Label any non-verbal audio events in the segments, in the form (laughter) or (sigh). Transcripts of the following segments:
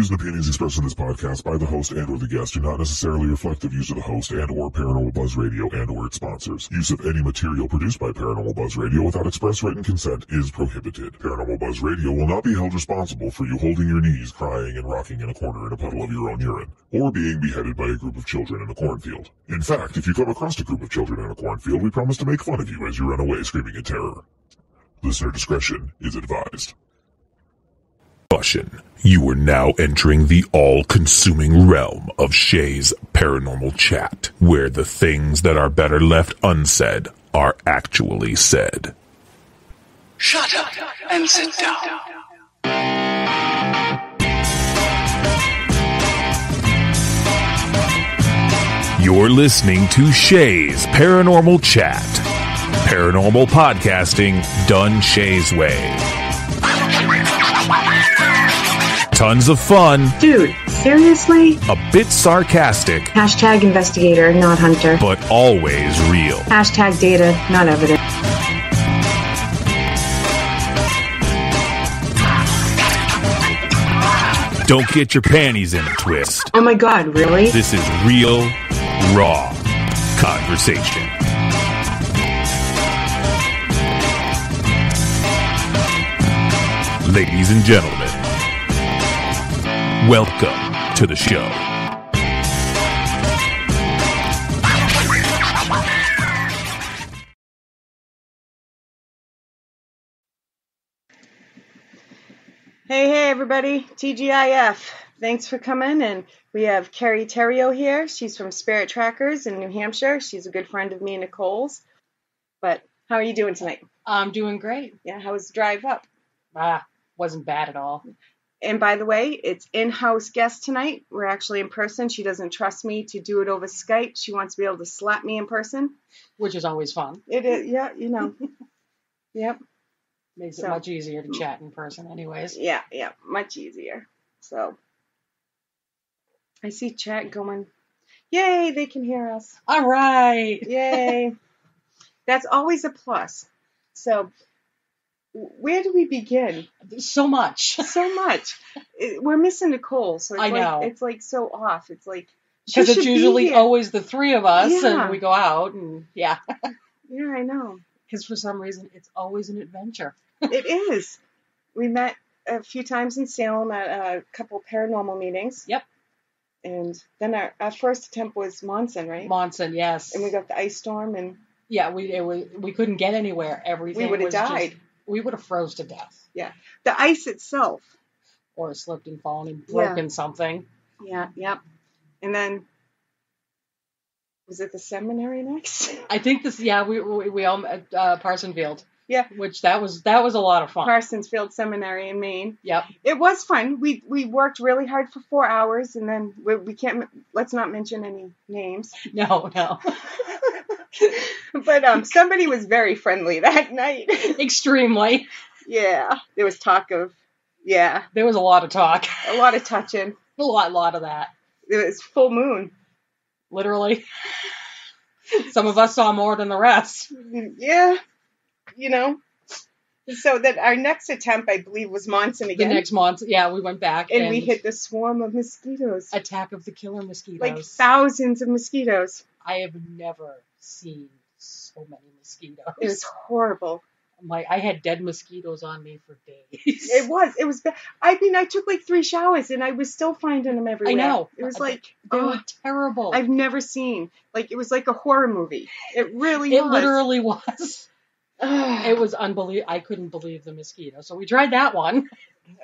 views and opinions expressed in this podcast by the host and or the guest do not necessarily reflect the views of the host and or Paranormal Buzz Radio and or its sponsors. Use of any material produced by Paranormal Buzz Radio without express written consent is prohibited. Paranormal Buzz Radio will not be held responsible for you holding your knees, crying and rocking in a corner in a puddle of your own urine, or being beheaded by a group of children in a cornfield. In fact, if you come across a group of children in a cornfield, we promise to make fun of you as you run away screaming in terror. Listener discretion is advised. Caution. You are now entering the all-consuming realm of Shay's Paranormal Chat, where the things that are better left unsaid are actually said. Shut up and sit down. You're listening to Shay's Paranormal Chat. Paranormal podcasting done Shay's way. Tons of fun, Dude, seriously? a bit sarcastic, Hashtag investigator, not hunter. but always real. Hashtag data, not evidence. Don't get your panties in a twist. Oh my god, really? This is real, raw conversation. Ladies and gentlemen, welcome to the show. Hey, hey, everybody. TGIF. Thanks for coming. And we have Kerry Theriault here. She's from Spirit Trackers in New Hampshire. She's a good friend of me and Nicole's. But how are you doing tonight? I'm doing great. Yeah, how was the drive up? Ah, wasn't bad at all. And by the way, it's in house guest tonight. We're actually in person. She doesn't trust me to do it over Skype. She wants to be able to slap me in person. Which is always fun. It is, yeah, you know. (laughs) yep. Makes it much easier to chat in person, anyways. Yeah, yeah, much easier. So I see chat going, Yay, they can hear us. All right. Yay. (laughs) That's always a plus. So, where do we begin? So much. (laughs) So much. It- We're missing Nicole, so it's I like know. it's like so off. It's like Because it's usually always the three of us Yeah. and we go out and yeah. (laughs) Yeah, I know. Because for some reason it's always an adventure. (laughs) It is. We met a few times in Salem at a couple paranormal meetings. Yep. And then our, our first attempt was Monson, right? Monson, yes. and we got the ice storm, and yeah, we it was, we couldn't get anywhere. Everything we would have was just- died. We would have froze to death. Yeah. The ice itself. Or slipped and fallen and Yeah. broken something. Yeah, yep. And then was it the seminary next? (laughs) I think this yeah, we we, we all met uh Parsonsfield. Yeah. Which that was that was a lot of fun. Parsonsfield Seminary in Maine. yep. It was fun. We we worked really hard for four hours, and then we, we can't. Let's not mention any names. (laughs) No, no. (laughs) (laughs) but um, somebody was very friendly that (laughs) night. Extremely. yeah, there was talk of yeah, There was a lot of talk. a lot of touching. A lot, lot of that. It was full moon. Literally. Some of us saw more than the rest. Yeah, you know. So that our next attempt, I believe, was Monson again, The next month, yeah, we went back and, we hit the swarm of mosquitoes, Attack of the Killer Mosquitoes. like thousands of mosquitoes. I have never seen so many mosquitoes. It was horrible. I'm I had dead mosquitoes on me for days. It was. It was. I mean, I took like three showers, and I was still finding them everywhere. I know. It was I- like they oh, were terrible. I've never seen. Like it was like a horror movie. It really it was. literally was. (sighs) It was unbelievable. I couldn't believe the mosquito. So we tried that one.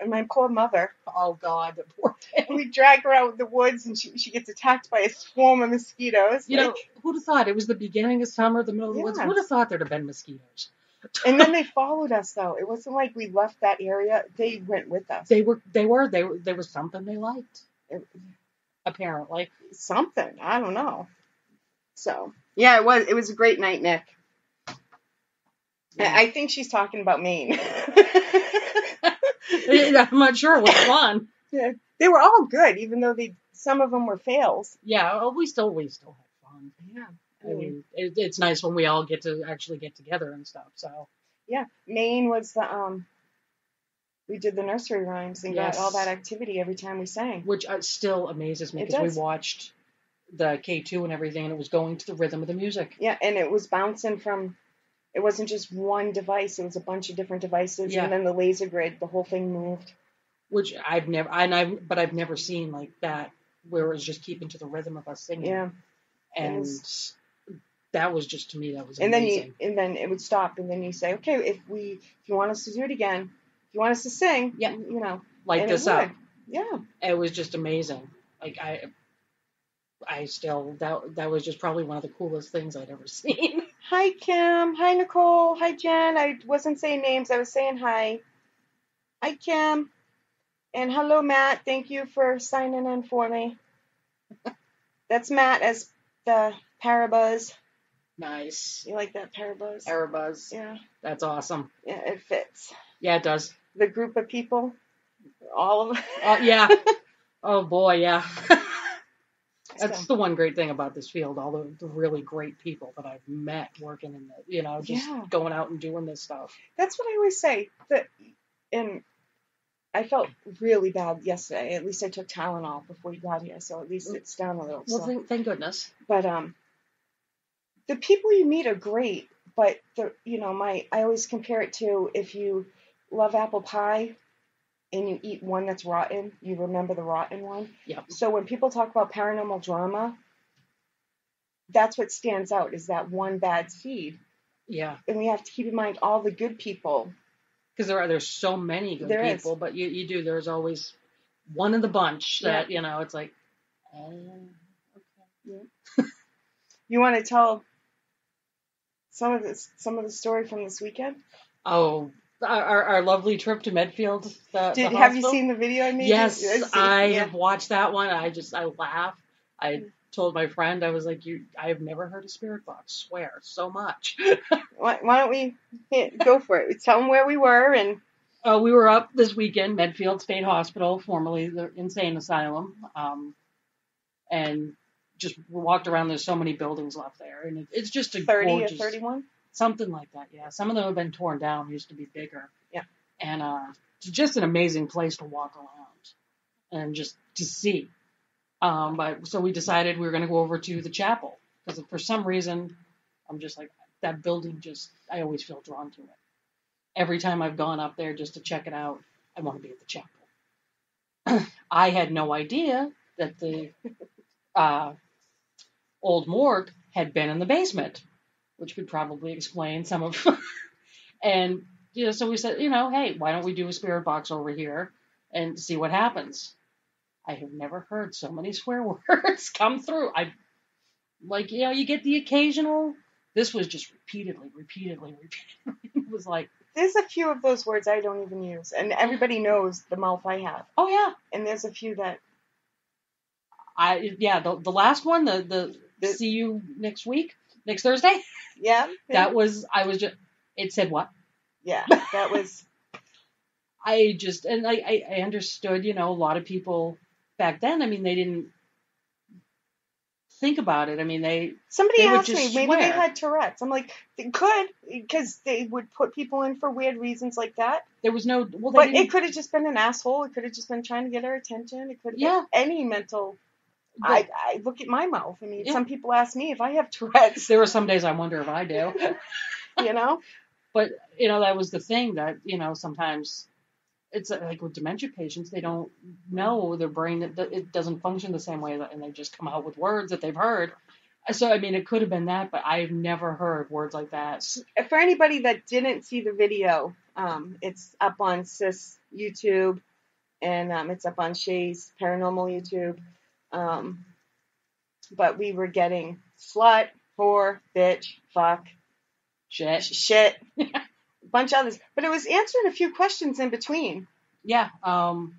And my poor mother. Oh God, the poor thing. We drag her out in the woods, and she she gets attacked by a swarm of mosquitoes. You know, who'd have thought it was the beginning of summer, the middle of the woods? Who'd have thought there'd have been mosquitoes? (laughs) and then they followed us though. It wasn't like we left that area. They went with us. They were, they were, they were, there was something they liked. It- Apparently, something. I don't know. So yeah, it was. It was a great night, Nick. I I think she's talking about Maine. (laughs) (laughs) I'm not sure which (coughs) one. Yeah, they were all good, even though they some of them were fails. Yeah, well, we still we still had fun. Yeah, I mean, it, it's nice when we all get to actually get together and stuff. So yeah. Maine was the um. We did the nursery rhymes and Yes. got all that activity every time we sang. which uh, still amazes me because we watched the K two and everything, and it was going to the rhythm of the music. Yeah, and it was bouncing from. It wasn't just one device; it was a bunch of different devices, Yeah. and then the laser grid. The whole thing moved. Which I've never, and I, but I've never seen like that where it was just keeping to the rhythm of us singing. Yeah, and was- that was just to me that was and then you and then it would stop, and then you say, "Okay, if we if you want us to do it again, if you want us to sing, Yeah. you know, Light this up. Yeah, It was just amazing. Like I, I still that that was just probably one of the coolest things I'd ever (laughs) seen. Hi, Kim. Hi, Nicole. Hi, Jen. I wasn't saying names. I was saying hi. Hi, Kim. And hello, Matt. Thank you for signing in for me. (laughs) That's Matt as the Parabuzz. nice. You like that Parabuzz? Erebuzz. Yeah. That's awesome. Yeah, it fits. Yeah, it does. The group of people, all of Oh yeah. (laughs) oh boy, yeah. (laughs) That's So- the one great thing about this field. All the, the really great people that I've met working in the, you know, just Yeah. going out and doing this stuff. That's what I always say. That, and I felt really bad yesterday. At least I took Tylenol before you got here, so at least it's down a little. Well, so. thank, thank goodness. but um the people you meet are great but the you know my i always compare it to if you love apple pie and you eat one that's rotten you remember the rotten one Yep. so when people talk about paranormal drama that's what stands out is that one bad seed Yeah. and we have to keep in mind all the good people because there are there's so many good There is. people, but you, you do there's always one in the bunch that you know it's like, oh, okay. (laughs) you want to tell some of this some of the story from this weekend oh, our, our our lovely trip to Medfield. The, did the have you seen the video i made Yes, I yeah. have watched that one. I just I laugh. I told my friend I was like, you, I have never heard a spirit box swear so much. (laughs) why, why don't we go for it tell them where we were and Uh, we were up this weekend, Medfield State Hospital, formerly the insane asylum, um, and just walked around. There's so many buildings left there, and it, it's just a 30 gorgeous, or 31 something like that. Yeah, some of them have been torn down. Used to be bigger. Yeah. and uh, it's just an amazing place to walk around and just to see. Um, but so we decided we were going to go over to the chapel because for some reason I'm just like that building. Just I always feel drawn to it. Every time I've gone up there just to check it out, I want to be at the chapel. (clears throat) I had no idea that the uh, old morgue had been in the basement, which would probably explain some of. (laughs) and you know, so we said, you know, hey, why don't we do a spirit box over here and see what happens? I have never heard so many (laughs) swear words come through. I like, you know, you get the occasional. This was just repeatedly, repeatedly, repeatedly. (laughs) It was like, there's a few of those words i don't even use and everybody knows the mouth i have oh yeah, and there's a few that I yeah. The the last one, the the, The- see you next week, next Thursday. (laughs) yeah That was I was just. It said what? yeah (laughs) that was I just and I, I understood, you know, a lot of people back then. I mean, they didn't think about it. I mean, they somebody They asked me maybe they had tourette's i'm like they could because they would put people in for weird reasons like that there was no well. They but didn't, it could have just been an asshole it could have just been trying to get our attention it could have Yeah. been any mental I, I look at my mouth i mean Yeah. some people ask me if i have tourette's there are some days I wonder if I do. (laughs) you know but you know, that was the thing that you know sometimes it's uh, like with dementia patients, they don't know their brain it, it doesn't function the same way, and they just come out with words that they've heard. So I mean, it could have been that, but I've never heard words like that. for anybody that didn't see the video, um, it's up on Sis YouTube and um, it's up on Shay's Paranormal YouTube. Um, but we were getting slut, whore, bitch, fuck, Shit. sh- shit, a (laughs) bunch of others. But it was answering a few questions in between. Yeah. Um.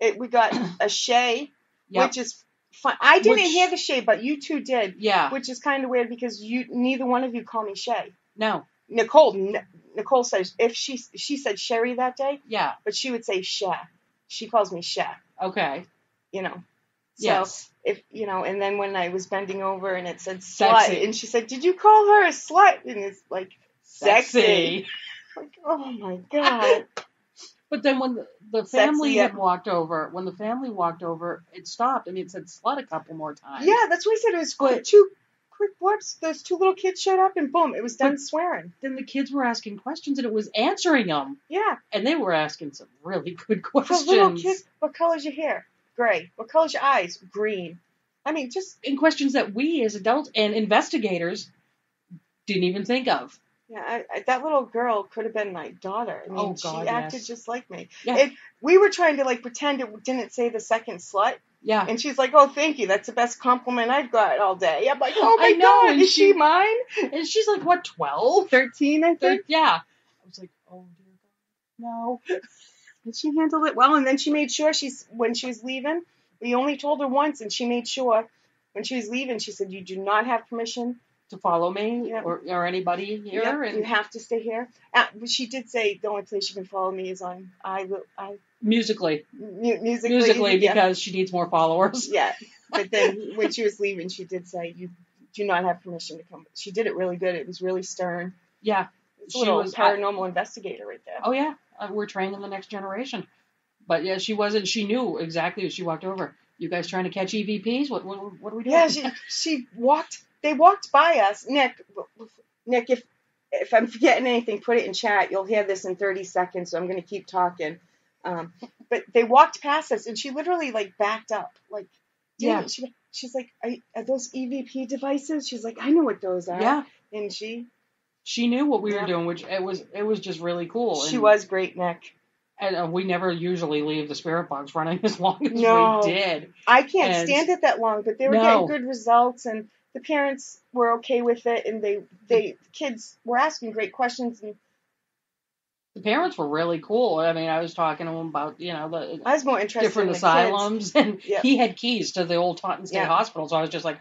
It, we got (clears throat) a Shay, Yeah. which is fun. I didn't Which- hear the Shay, but you two did, Yeah. which is kind of weird because you neither one of you call me Shay. No. Nicole, N- Nicole says if she she said Sherry that day, Yeah. but she would say Sha. She calls me Sha. Okay. you know. So Yes. if you know, and then when I was bending over and it said slut, Sexy. and she said, "Did you call her a slut?" And it's like sexy. Sexy. (laughs) Like, oh my god. But then when the, the Sexy, family yeah. had walked over, when the family walked over, it stopped. I mean, it said slut a couple more times. yeah, that's what I said. It was quick, But- two quick blips. Those two little kids showed up, and boom, it was done swearing. Then the kids were asking questions, and it was answering them, Yeah, and they were asking some really good for questions. little kids. What color's your hair? Gray. What color's your eyes? Green. I mean, just in questions that we as adults and investigators didn't even think of. yeah. I, I, that little girl could have been my daughter. I mean, Oh, she acted yes. just like me. Yeah. It, we were trying to like pretend it didn't say the second slut. Yeah. And she's like, "Oh, thank you. That's the best compliment I've got all day." I'm like, "Oh my know, god, is she, she- mine?" And she's like, what, 12? Thirteen, I Thir- think. yeah. I was like, oh, dear God. No. And she handled it well. And then she made sure she's when she was leaving. We only told her once, and she made sure when she was leaving, she said, "You do not have permission. To follow me Yeah. or, or anybody here. Yep, and you have to stay here." Uh, she did say the only place you can follow me is on I will I musically. mu- musically. Musically, yeah. because she needs more followers. Yeah. (laughs) But then when she was leaving, she did say, "You do not have permission to come." She did it really good. It was really stern. Yeah. It's a She little was- paranormal investigator right there. Oh yeah, uh, we're training the next generation. But yeah, she wasn't. She knew exactly as she walked over. You guys trying to catch EVPs? What what, what are we doing? Yeah, she she walked. They walked by us, Nick. Nick, if if I'm forgetting anything, put it in chat. You'll hear this in 30 seconds, so I'm going to keep talking. Um, but they walked past us, and she literally like backed up, like Yeah. She, she's like, are, are those EVP devices? She's like, I know what those are. yeah. and she She knew what we Yeah. were doing, which it was it was just really cool. she and, was great, Nick. and uh, we never usually leave the spirit box running (laughs) as long as No. we did. I can't And- stand it that long, but they were No. getting good results, and the parents were okay with it, and they they kids were asking great questions, and The parents were really cool. I mean, I was talking to them about you know the I was more interested different in the asylums, (laughs) and Yeah. he had keys to the old Taunton State Yeah. Hospital. So I was just like,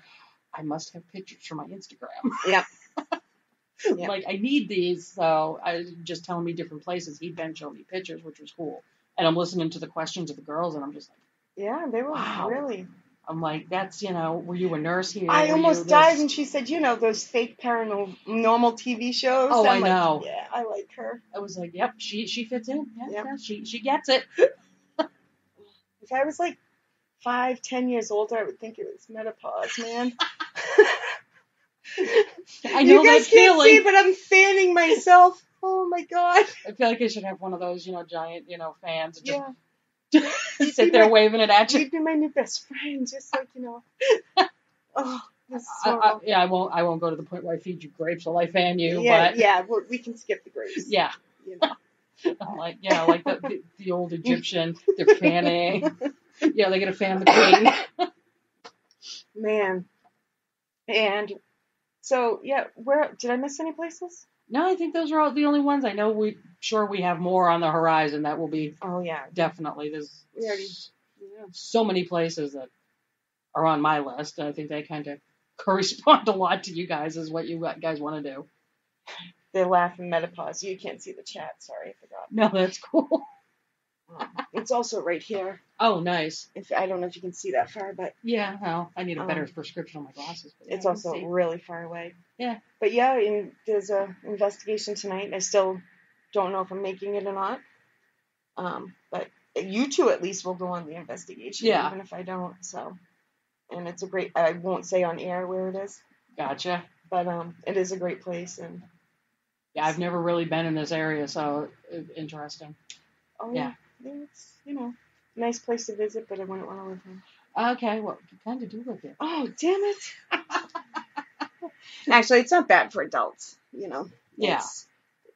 I must have pictures for my Instagram. Yeah. (laughs) (laughs) Yeah. like I need these. So I just telling me different places. He'd been showing me pictures, which was cool. And I'm listening to the questions of the girls, and I'm just like, Yeah, they were Wow. really. I'm like, that's you know, were you a nurse here? I Were almost died, and she said, "You know those fake paranormal TV shows." Oh, I'm I like, know. Yeah, I like her. I was like, yep, she she fits in. Yeah, Yep. yeah, she she gets it. (laughs) (laughs) If I was like five, ten years older, I would think it was menopause, man. (laughs) I know you guys that can't feeling. see, but I'm fanning myself. Oh my god. I feel like I should have one of those, you know, giant, you know, fans. Yeah. Just (laughs) sit there my- waving it at you. You'd be my new best friend, just like you know. (laughs) Oh, this is I, I, yeah, I won't. I won't go to the point where I feed you grapes while I fan you. yeah, but yeah, we we can skip the grapes. yeah, You know. I'm like, yeah, like the, the, the old Egyptian. They're fanning. Yeah, they're gonna fan the queen. Man. And so yeah, where did I miss any places? No, I think those are all the only ones. I know we sure we have more on the horizon. That will be Oh yeah. definitely. There's already so many places that are on my list. I think they kind of (laughs) correspond a lot to you guys as what you guys want to do. (laughs) They laugh in menopause. You can't see the chat. Sorry, I forgot. No, that's cool. Um, it's also right here. Oh, nice. If I don't know if you can see that far, but Yeah, well, I need a better Um, prescription on my glasses. But yeah, it's also see. really far away. Yeah. But yeah, and there's a investigation tonight. I still don't know if I'm making it or not. Um, but you two at least will go on the investigation, Yeah. even if I don't. So, and it's a great. I won't say on air where it is, Gotcha. but um, it is a great place. And Yeah, I've never really been in this area, so interesting. oh Yeah. yeah, it's you know, nice place to visit, but I wouldn't want to live there. Okay, well, you kind of do live there. Oh damn it! (laughs) Actually, it's not bad for adults. You know. Yeah. It's,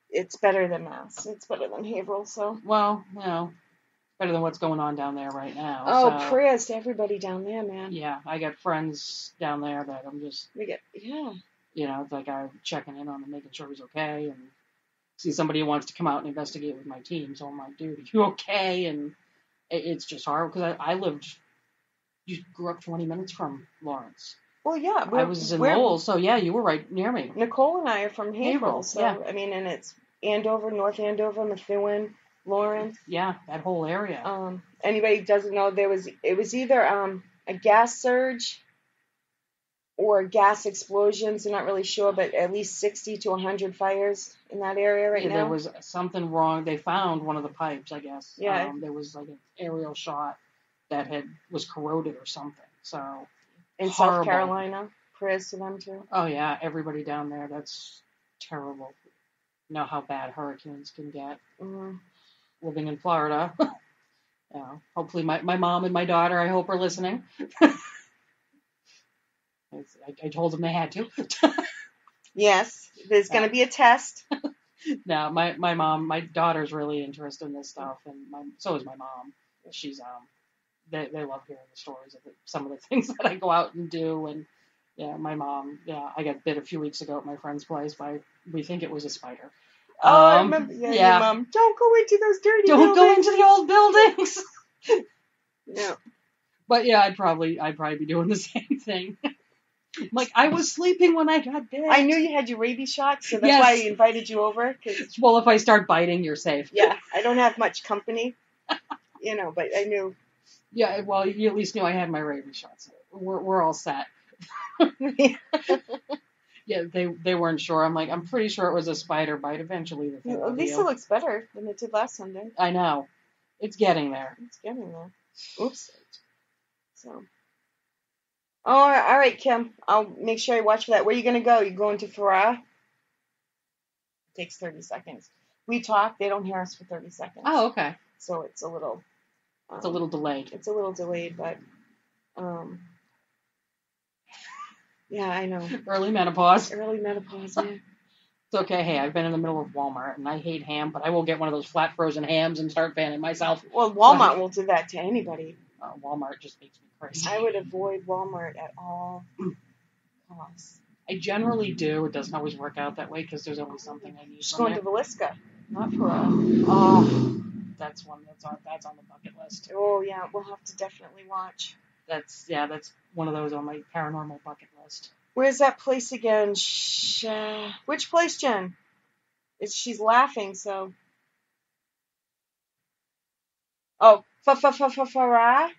it's better than Mass. It's better than Haverhill. So. Well, you know, better than what's going on down there right now. Oh, so, prayers to everybody down there, man. Yeah, I got friends down there that I'm just, We get yeah. you know, it's like I'm checking in on him, making sure he's okay, and see somebody who wants to come out and investigate with my team. So I'm like, dude, are you okay? And it's just hard because I, I lived, you grew up 20 minutes from Lawrence. Well, yeah. I was in Lowell, so yeah, you were right near me. Nicole and I are from Haverhill, so yeah. I mean, and it's Andover, North Andover, Methuen. Lawrence. Yeah, that whole area. Um, anybody doesn't know, there was it was either um, a gas surge or gas explosions. I'm not really sure, but at least 60 to 100 fires in that area right Yeah, now. There was something wrong. They found one of the pipes, I guess. Yeah. Um, there was like an aerial shot that had was corroded or something. So, in South. Carolina. Prayers to them too. oh yeah, everybody down there. That's terrible. You know how bad hurricanes can get. Mm. Living in Florida. (laughs) yeah. Hopefully, my my mom and my daughter. I hope are listening. (laughs) I, I told them they had to. (laughs) Yes, there's going to be a test. (laughs) no, my my mom, my daughter's really interested in this stuff, and my so is my mom. She's um, they they love hearing the stories of it, some of the (laughs) things that I go out and do, and yeah, my mom, yeah, I got bit a few weeks ago at my friend's place by we think it was a spider. Oh, I Um, remember. Yeah, yeah. Mom. Don't go into those dirty Don't go into the old buildings. Yeah. But yeah, I'd probably I'd probably be doing the same thing. Like I was sleeping when I got bit. I knew you had your rabies shot, so that's Yes. why I invited you over. Because Well, if I start biting, you're safe. yeah, I don't have much company, you know, but I knew. Yeah, well, you at least knew I had my rabies shots. We're we're all set. (laughs) Yeah, they they weren't sure. I'm like, I'm pretty sure it was a spider bite. Eventually, the thing At least it looks better than it did last Sunday. I know, it's getting there. It's getting there. Oops. So. Oh, all right, Kim. I'll make sure I watch for that. Where are you gonna go? You going to Farah? Takes thirty seconds. We talk. They don't hear us for thirty seconds. Oh, okay. So it's a little. Um, It's a little delayed. It's a little delayed, but. Um. Yeah, I know. (laughs) Early menopause. Early menopause, (laughs) man. It's okay. Hey, I've been in the middle of Walmart and I hate ham, but I will get one of those flat frozen hams and start fanning myself. Well, Walmart will do that to anybody. Uh, Walmart just makes me crazy. I would avoid Walmart at all (clears throat) costs. I generally do. It doesn't always work out that way because there's always something I need. Just going to. Villisca, not Farah. Oh, that's one that's on that's on the bucket list. Oh yeah, we'll have to definitely watch. That's yeah, that's one of those on my paranormal bucket list. Where's that place again? Sh- which place, Jen? It's, she's laughing, so. Oh, Farah.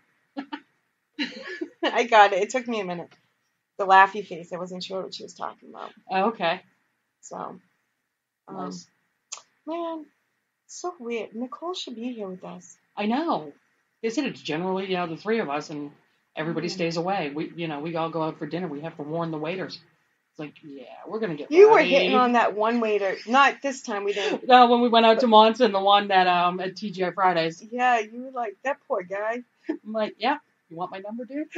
(laughs) I got it. It took me a minute. The laughy face. I wasn't sure what she was talking about. Oh, okay. So, um, Nice. man, so weird. Nicole should be here with us. I know. They said it's generally you know the three of us and everybody Mhm. stays away. We you know we all go out for dinner. We have to warn the waiters. It's like yeah, we're gonna get. You were hitting on that one waiter. Not this time. We didn't. No, when we went out to Monson, the one that um at TGI Fridays. Yeah, you were like that poor guy. I'm like, yeah, you want my number, dude?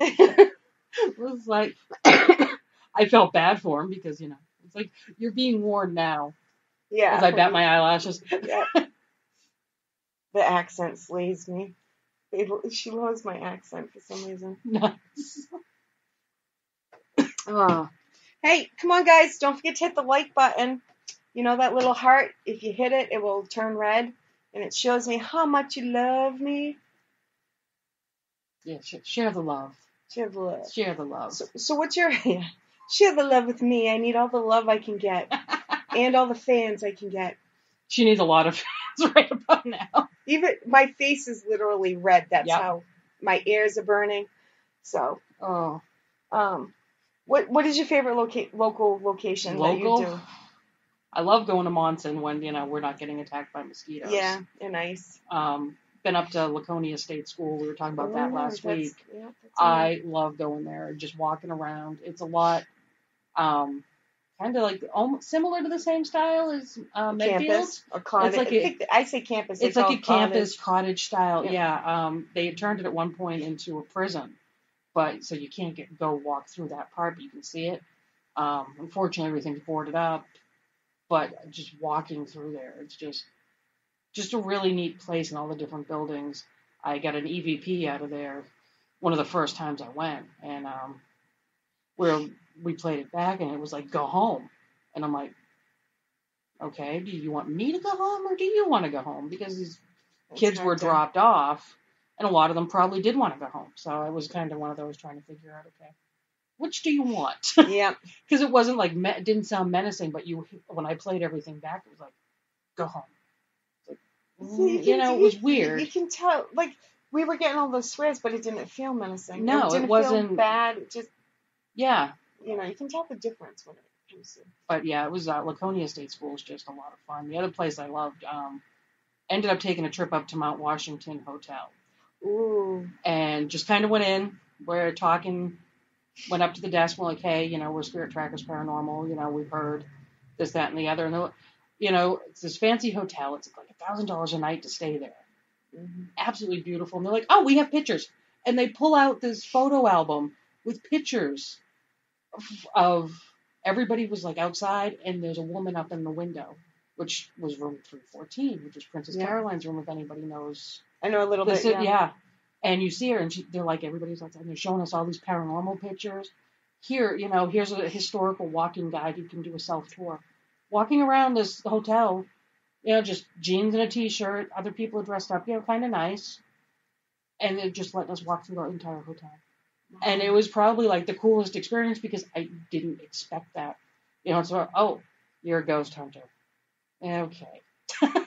(laughs) it was like (coughs) I felt bad for him because you know it's like you're being warned now yeah. as I bat my eyelashes. (laughs) Yeah. The accent slays me. They, she loves my accent for some reason. (laughs) nice. Oh. Hey, come on, guys. Don't forget to hit the like button. You know that little heart? If you hit it, it will turn red. And it shows me how much you love me. Yeah, share the love. Share the love. Share the love. So, so what's your... (laughs) Yeah. Share the love with me. I need all the love I can get. (laughs) and all the fans I can get. she needs a lot of (laughs) fans right about now. Even my face is literally red. That's Yep. how my ears are burning. So, Oh, um, what what is your favorite loca- local location that you do? I love going to Monson when you know we're not getting attacked by mosquitoes. Yeah, and ice. Um, been up to Laconia State School. We were talking about that Oh, last that's- week. yeah, I love going there and just walking around. It's a lot, um, kind of like almost similar to the same style as uh, Medfield. campus or cottage. like I, a- I say campus. It's like a cottage. campus cottage style. Yeah. Yeah. Um, they had turned it at one point into a prison, but so you can't get go walk through that part, but you can see it. Um, unfortunately, everything's boarded up, but just walking through there, it's just just a really neat place and all the different buildings. I got an EVP out of there one of the first times I went, and um, where we played it back, and it was like go home, and I'm like, okay, do you want me to go home or do you want to go home? Because these kids were dropped off, and a lot of them probably did want to go home. So it was kind of one of those trying to figure out, okay, which do you want? (laughs) Yeah, Because it wasn't like me- it didn't sound menacing, but you when I played everything back, it was like, go home, So you know, it was weird. You can tell, like we were getting all those swears, but it didn't feel menacing. No, it Feel wasn't- bad. It just, Yeah, you know, you can tell the difference when it comes to. but yeah, it was uh, Laconia State School was just a lot of fun. The other place I loved, um, ended up taking a trip up to Mount Washington Hotel Ooh, and just kind of went in. We're talking, went up to the desk. We're like, hey, you know, we're Spirit Trackers Paranormal. You know, we've heard this, that, and the other. And they're, you know, it's this fancy hotel. It's like a thousand dollars a night to stay there. Mhm. Absolutely beautiful. And they're like, oh, we have pictures. And they pull out this photo album with pictures of, of everybody was like outside, and there's a woman up in the window, which was room 314, which is Princess Yeah. Carolyn's room, if anybody knows I know a little this bit. is- Yeah. And you see her, and she, they're like, everybody's outside, and they're showing us all these paranormal pictures. Here, you know, here's a historical walking guide. You can do a self tour. Walking around this hotel, you know, just jeans and a t shirt. Other people are dressed up, you know, kind of nice. And they're just letting us walk through the entire hotel. And it was probably like the coolest experience because I didn't expect that. You know, so, oh, you're a ghost hunter. Okay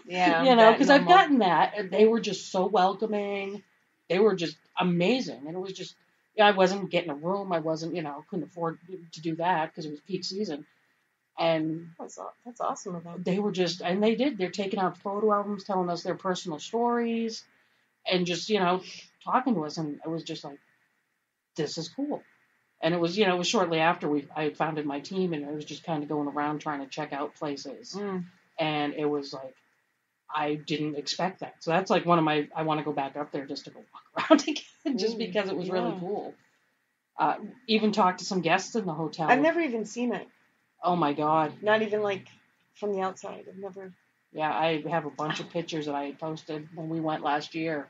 Yeah, (laughs) you know, because I've gotten that. and They were just so welcoming. They were just amazing, and it was just. Yeah, I wasn't getting a room. I wasn't, you know, couldn't afford to do that because it was peak season. And That's, that's awesome them. they were just, and they did. They're taking out photo albums, telling us their personal stories, and just, you know, talking to us. And it was just like, this is cool. And it was, you know, it was shortly after we I had founded my team, and I was just kind of going around trying to check out places Mm. And it was like I didn't expect that. So that's like one of my I want to go back up there just to go walk (laughs) around again, just Ooh, because it was really cool. Uh, even talked to some guests in the hotel. I've never even seen it. Oh my god! Not even like from the outside. I've never. Yeah, I have a bunch of pictures that I posted when we went last year,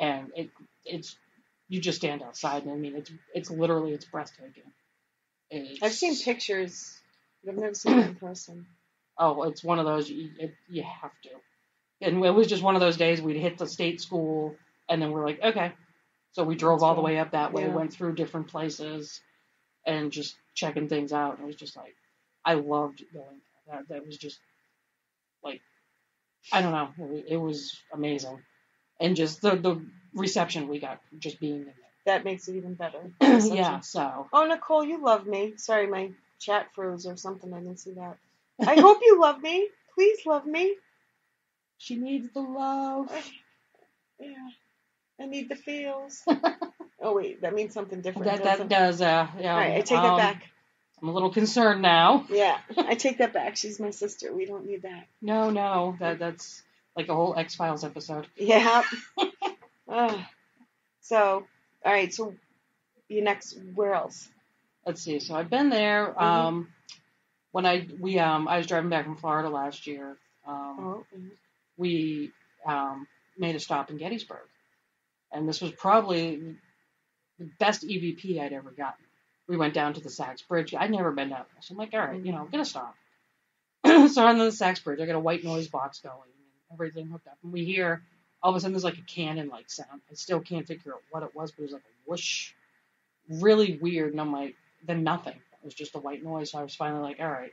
and it it's you just stand outside and I mean it's it's literally it's breathtaking. It's, I've seen pictures, but I've never seen it in person. Oh, it's one of those you, it, you have to. And it was just one of those days we'd hit the state school, and then we're like, okay. So we drove That's all the way up that way, Yeah. went through different places, and just checking things out. And it was just like, I loved going there. That, that was just like, I don't know, it, was amazing, and just the the reception we got just being in there. That makes it even better. (clears throat) yeah. So Oh, Nicole, you love me. Sorry, my chat froze or something. I didn't see that. I hope you love me. Please love me. she needs the love. Yeah. I need the feels. (laughs) oh wait, that means something different. That that does uh yeah. All right, I take um, that back. I'm a little concerned now. (laughs) Yeah, I take that back. She's my sister. We don't need that. No, no, that that's like a whole X Files episode. Yeah. (laughs) So, all right. So, you next. Where else? Let's see. So I've been there. Mhm. Um, when I we um I was driving back from Florida last year. Um, Oh, we um made a stop in Gettysburg, and this was probably the best EVP I'd ever gotten. We went down to the Sachs Bridge. I'd never been down there, so I'm like, all right, you know, I'm gonna stop. (clears throat) so on the Sachs Bridge, I got a white noise box going and everything hooked up, and we hear all of a sudden there's like a cannon like sound. I still can't figure out what it was, but it was like a whoosh, really weird. And I'm like, then nothing. It was just a white noise. So I was finally like, all right.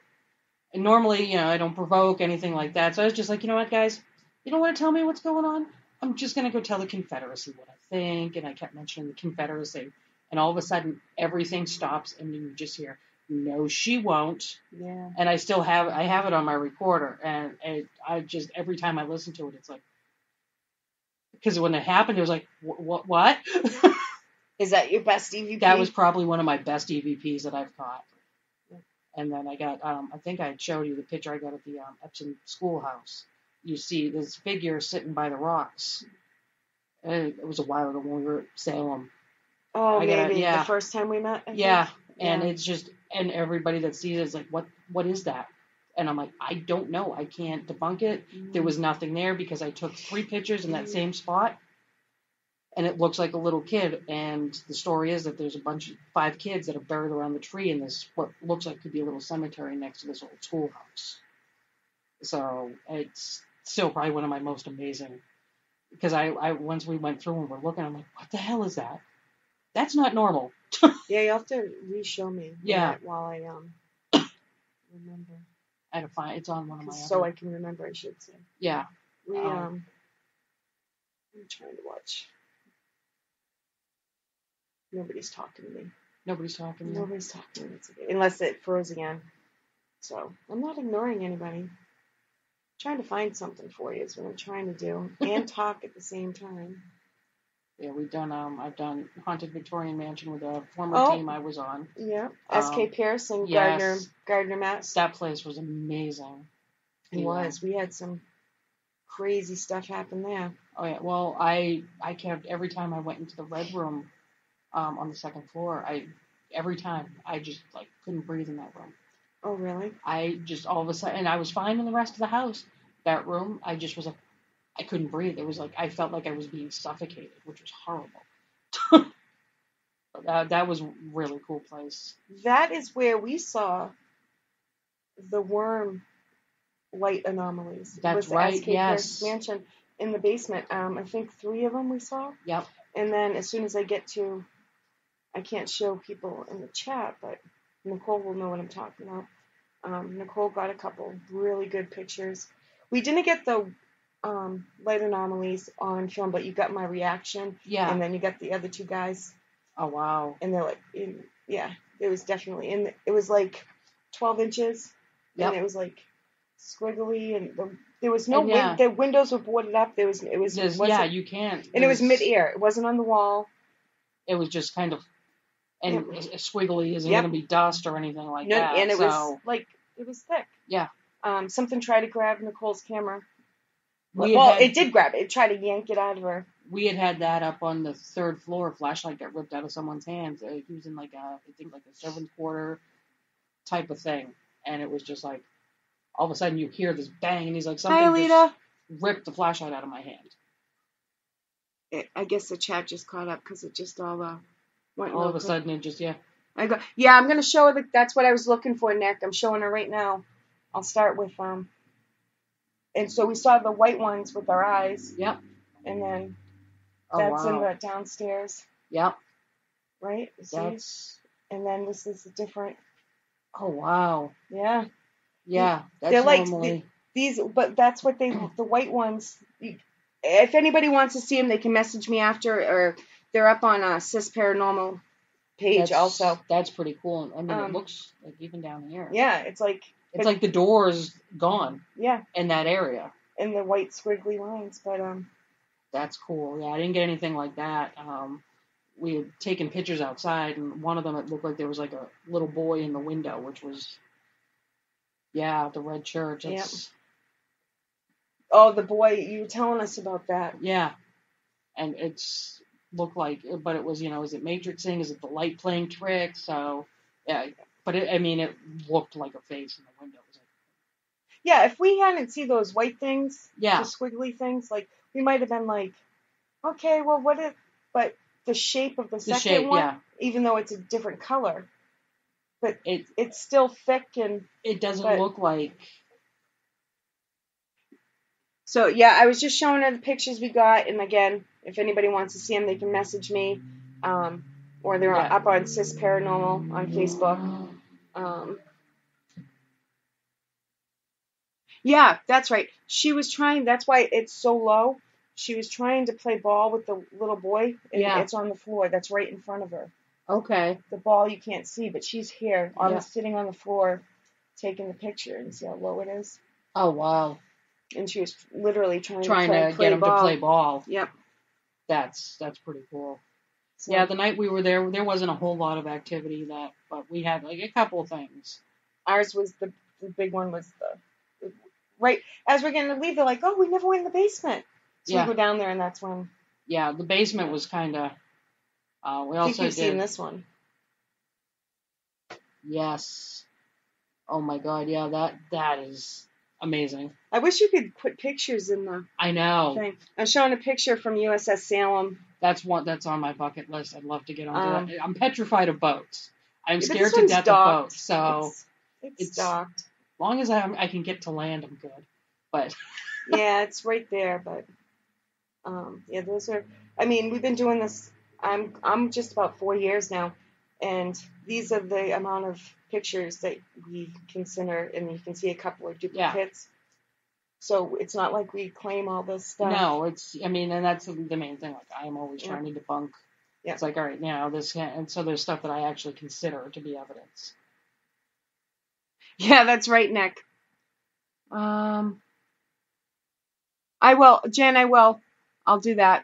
And normally, you know, I don't provoke anything like that. So I was just like, you know what, guys, you don't want to tell me what's going on? I'm just gonna go tell the Confederacy what I think. And I kept mentioning the Confederacy, and all of a sudden everything stops, and you just hear, no, she won't Yeah. and I still have I have it on my recorder, and it, I just every time I listen to it, it's like because when it happened, it was like what what (laughs) Is that your best EVP? that was probably one of my best EVPs that I've caught. And then I got um, I think I showed you the picture I got at the um, Epsom schoolhouse. You see this figure sitting by the rocks. And it was a while ago when we were at Salem. Oh, I gotta- yeah. the first time we met. Yeah, and Yeah. it's just and everybody that sees it is like, what what is that? And I'm like, I don't know. I can't debunk it. There was nothing there because I took three pictures in that same spot, and it looks like a little kid. And the story is that there's a bunch of five kids that are buried around the tree in this what looks like could be a little cemetery next to this old schoolhouse. So it's still probably one of my most amazing because I, I once we went through and we're looking, I'm like, what the hell is that? That's not normal. (laughs) Yeah, you have to re-show me. Yeah. While I um remember, I had to find it's on one of my so other- I can remember. I should say. yeah We Um, um. I'm trying to watch. Nobody's talking to me. Nobody's talking. to me. Nobody's talking to me. Unless it froze again. So I'm not ignoring anybody. trying to find something for you is what I'm trying to do, (laughs) and talk at the same time. Yeah, we've done. Um, I've done haunted Victorian mansion with a former Oh. team I was on. Yeah. Um, S.K. Pierce and yes. Gardner Gardner Matz. That place was amazing. It Yeah. was. We had some crazy stuff happen there. Oh yeah. Well, I I kept every time I went into the red room, um, on the second floor. I every time I just like couldn't breathe in that room. Oh really? I just all of a sudden, and I was fine in the rest of the house. That room, I just was like, I couldn't breathe. It was like I felt like I was being suffocated, which was horrible. (laughs) But that that was a really cool place. That is where we saw the worm light anomalies. That's was right, SK yes. Mansion in the basement. Um, I think three of them we saw. Yep. And then as soon as I get to, I can't show people in the chat, but Nicole will know what I'm talking about. Um, Nicole got a couple really good pictures. We didn't get the um, light anomalies on film, but you got my reaction, Yeah. and then you got the other two guys, oh wow. and they're like, in, yeah, it was definitely in. It was like 12 inches, Yep. and it was like squiggly, and the, there was no And yeah. win- the windows were boarded up. There was it was wasn't- yeah, you can't. and it was mid-air. It wasn't on the wall. It was just kind of, and Yep. s- squiggly isn't Yep. going to be dust or anything like No, that. and it so, was like it was thick. Yeah. Um, something tried to grab Nicole's camera. we well, had, it did grab it. It tried to yank it out of her. we had had that up on the third floor. A flashlight got ripped out of someone's hands. Uh, he was in like a, I think like a seventh quarter type of thing, and it was just like all of a sudden you hear this bang, and he's like, something Hi, just ripped the flashlight out of my hand. It, I guess the chat just caught up because it just all uh, went. All of a sudden, it just yeah. I go. Yeah, I'm gonna show her. The, that's what I was looking for, Nick. I'm showing her right now. I'll start with um. And so we saw the white ones with our eyes, Yep. and then Oh that's wow. in the downstairs, Yep. right? See? That's. And then this is a different. Oh wow. Yeah. Yeah. That's They're like normally. these but that's what they the white ones if anybody wants to see them they can message me after or they're up on a cis paranormal page that's, also That's pretty cool. I mean, Um, it looks like even down here. yeah it's like It's like the door is gone yeah in that area. in the white squiggly lines but um That's cool. Yeah, I didn't get anything like that. Um, we had taken pictures outside, and one of them it looked like there was like a little boy in the window, which was, yeah, the red church. It's, oh the boy you were telling us about that yeah, and it's looked like, but it was, you know, is it matrixing? Is it the light playing tricks? So, yeah, but it, I mean, it looked like a face in the window. Like, yeah if we hadn't seen those white things yeah, the squiggly things like we might have been like okay well what if but the shape of the, the second shape. one Yeah, even though it's a different color but it it's still thick and it doesn't But- look like So yeah, I was just showing her the pictures we got, and again, if anybody wants to see them, they can message me, um, or they're Yeah. up on Cis Paranormal on Facebook. Um, yeah, that's right. She was trying. That's why it's so low. She was trying to play ball with the little boy, and Yeah. it's on the floor. That's right in front of her. okay. The ball you can't see, but she's here, on Yeah. the, sitting on the floor, taking the picture, and see how low it is. Oh wow, And she was literally trying, trying to play, to play get him ball. to play ball. Yep. That's that's pretty cool. So, Yeah, the night we were there, there wasn't a whole lot of activity that, but we had like a couple of things. ours was the the big one was the right as we're getting to leave. They're like, "Oh, we never went in the basement." So Yeah. we go down there, and that's when Yeah, the basement was kind of. Uh, we I think also you've seen did. this one. Yes. Oh my god, yeah, that that is amazing. I wish you could put pictures in the I know. thing. I'm showing a picture from USS Salem. That's one that's on my bucket list. I'd love to get onto Um, that. I'm petrified of boats. I'm Yeah, scared to death docked. of boats. So it's, it's, it's- docked. as long as I, I can get to land, I'm good. But (laughs) yeah, it's right there, but um, yeah, those are. I mean, we've been doing this. I'm I'm just about four years now, and these are the amount of pictures that we consider, and you can see a couple of duplicates. Yeah. So it's not like we claim all this stuff. No, it's. I mean, and that's the main thing. Like I'm always Yeah. trying to debunk. Yeah. It's like, all right, now this, and so there's stuff that I actually consider to be evidence. Yeah, that's right, Nick. Um, I will, Jen. I will. I'll do that.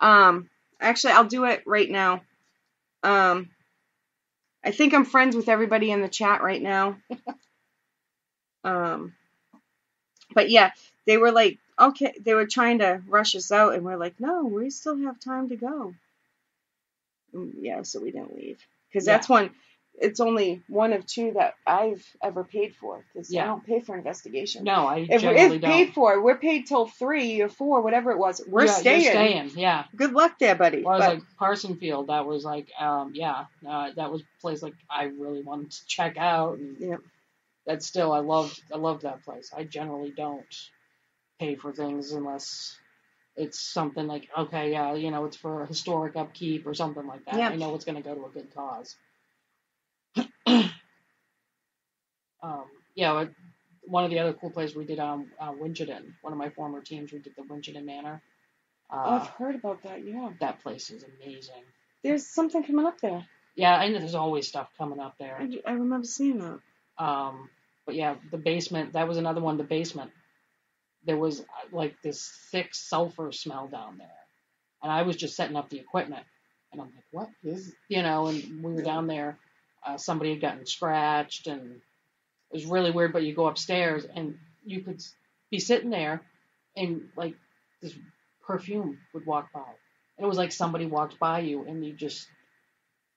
Um, actually, I'll do it right now. Um, I think I'm friends with everybody in the chat right now. (laughs) um, but yeah, they were like, okay, they were trying to rush us out, and we're like, no, we still have time to go. Mm, Yeah, so we didn't leave because that's one. It's only one of two that I've ever paid for because I don't pay for investigation. No, I If, generally if don't. paid for, we're paid till three or four, whatever it was. We're Yeah, staying. Staying. Yeah. Good luck there, buddy. Well, I was But- like Parsonsfield. That was like, um, yeah, uh, that was a place like I really wanted to check out, and Yep. that's still I loved. I loved that place. I generally don't pay for things unless it's something like okay, yeah, you know, it's for historic upkeep or something like that. Yeah. I know it's going to go to a good cause. (clears throat) um, yeah, one of the other cool places we did on uh, Winchendon. One of my former teams, we did the Winchendon Manor. Oh, Uh, I've heard about that. Yeah, that place is amazing. there's something coming up there. Yeah, I know there's always stuff coming up there. I, I remember seeing that. Um, but yeah, the basement, that was another one, the basement. There was uh, like this thick sulfur smell down there. And I was just setting up the equipment. And I'm like, what is, you know, and we were down there. Uh, somebody had gotten scratched and it was really weird. But you go upstairs and you could be sitting there and like this perfume would walk by. And it was like somebody walked by you and you just,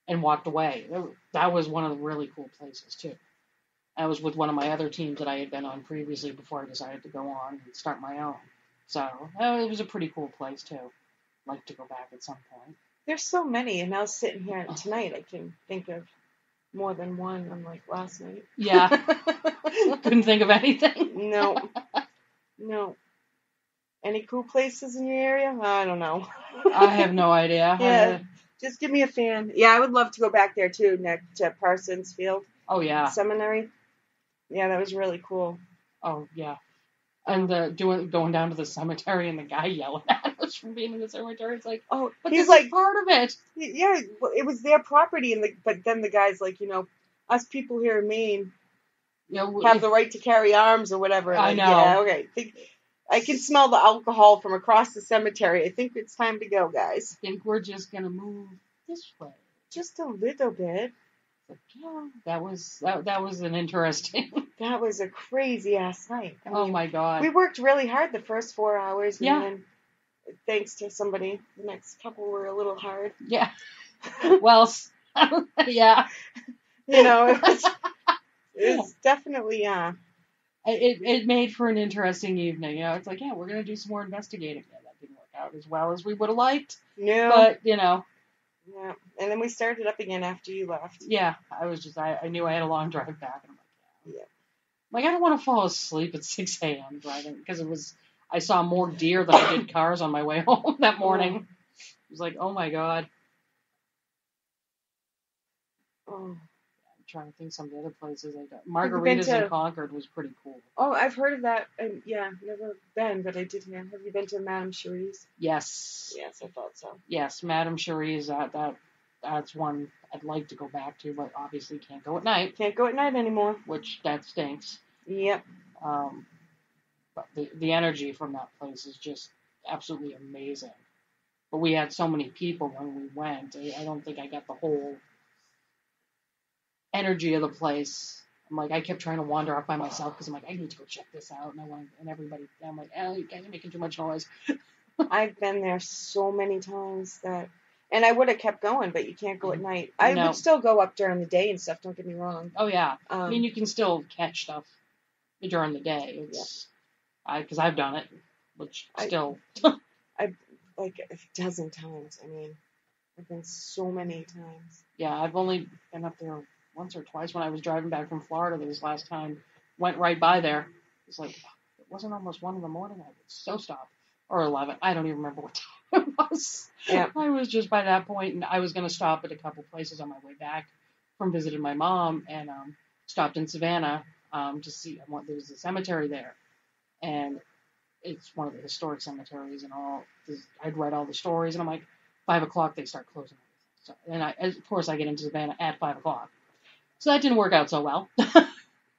and walked away. That was one of the really cool places too. I was with one of my other teams that I had been on previously before I decided to go on and start my own. So uh, it was a pretty cool place too. Like to go back at some point. There's so many, and I was sitting here tonight. I can think of more than one. I'm like last night. Yeah, (laughs) couldn't think of anything. no, (laughs) no. Any cool places in your area? I don't know. I have no idea. Yeah. Just give me a fan. Yeah, I would love to go back there too, next to Parsonsfield Oh yeah. Seminary. Yeah, that was really cool. Oh yeah. And uh, doing going down to the cemetery and the guy yelling (laughs) at us from being in the cemetery. It's like, Oh, but he's like, part of it. yeah, it was their property, and the, but then the guy's like, you know, us people here in Maine You know, have the right to carry arms or whatever. I Like, know. Yeah, okay. Think, I can smell the alcohol from across the cemetery. I think it's time to go, guys. I think we're just gonna move this way. Just a little bit. Like, (gasps) yeah, that was that, that was an interesting. (laughs) That was a crazy ass night. I oh my god. We worked really hard the first four hours, and Yeah. then thanks to somebody, the next couple were a little hard. Yeah. (laughs) Well, (laughs) yeah. You know, it was, it was definitely yeah. It it made for an interesting evening. You know, it's like, yeah, we're gonna do some more investigating. Yeah, that didn't work out as well as we would have liked, no. but you know, yeah. And then we started up again after you left. yeah, I was just I, I knew I had a long drive back, and I'm like, yeah. Yeah. Like I don't want to fall asleep at (laughs) 6 a.m. driving because it was I saw more deer than I did (coughs) cars on my way home (laughs) that morning. It was like, oh my god. Oh. Trying to think some of the other places I got. Margaritas to- in Concord was pretty cool. oh, I've heard of that. And yeah, never been, but I did hear. Have you been to Madame Sherri's? Yes. Yes, I thought so. Yes, Madame Sherri's that that that's one I'd like to go back to, but obviously can't go at night, Can't go at night anymore. which that stinks. Yep. Um, but the the energy from that place is just absolutely amazing. But we had so many people when we went. I, I don't think I got the whole energy of the place. I'm like, I kept trying to wander off by myself because I'm like, I need to go check this out, and I want, and everybody, I'm like, oh, you guys are making too much noise. (laughs) I've been there so many times that, and I would have kept going, but you can't go at night. I No. would still go up during the day and stuff. Don't get me wrong. Oh yeah, Um, I mean, you can still catch stuff during the day. It's I because I've done it, which still. I- still (laughs) like a dozen times. I mean, I've been so many times. yeah, I've only been up there once or twice when I was driving back from Florida this last time. Went right by there. It's like it wasn't almost one in the morning. I was so stopped or eleven. I don't even remember what time it was. Yeah. (laughs) I was just by that point, and I was going to stop at a couple places on my way back from visiting my mom, and um, stopped in Savannah um, to see. I want there was a cemetery there, and it's one of the historic cemeteries and all. I'd read all the stories, and I'm like, five o'clock they start closing. So, and I, of course, I get into Savannah at five o'clock. So that didn't work out so well. (laughs)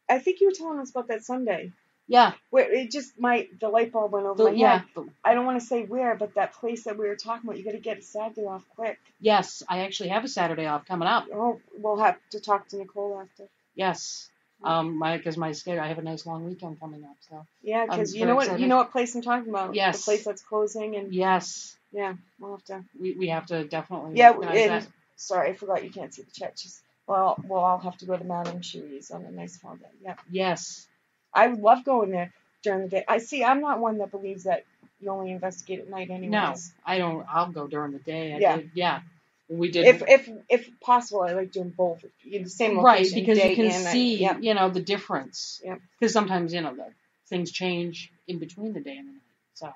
I think you were telling us about that Sunday. yeah, Where it just my the light bulb went over the, my yeah, head. I don't want to say where, but that place that we were talking about, you got to get a Saturday off quick. yes. I actually have a Saturday off coming up. Oh, we'll have to talk to Nicole after. Yes, um, my because my schedule. I have a nice long weekend coming up. So Yeah, because you know what excited. you know what place I'm talking about. Yes. the place that's closing, and yes, yeah, we'll have to. we, we have to definitely. Yeah, and that. sorry, I forgot you can't see the chat. She's well, we'll all have to go to Madame Sherri's on a nice fall day. Yeah, yes. I would love going there during the day. I see. I'm not one that believes that you only investigate at night, anyways. No, I don't. I'll go during the day. I Yeah. did, yeah. We did. If if if possible, I like doing both. In the same right because you can see, Yeah. you know, the difference. Yep. Because sometimes you know the things change in between the day and the night. So.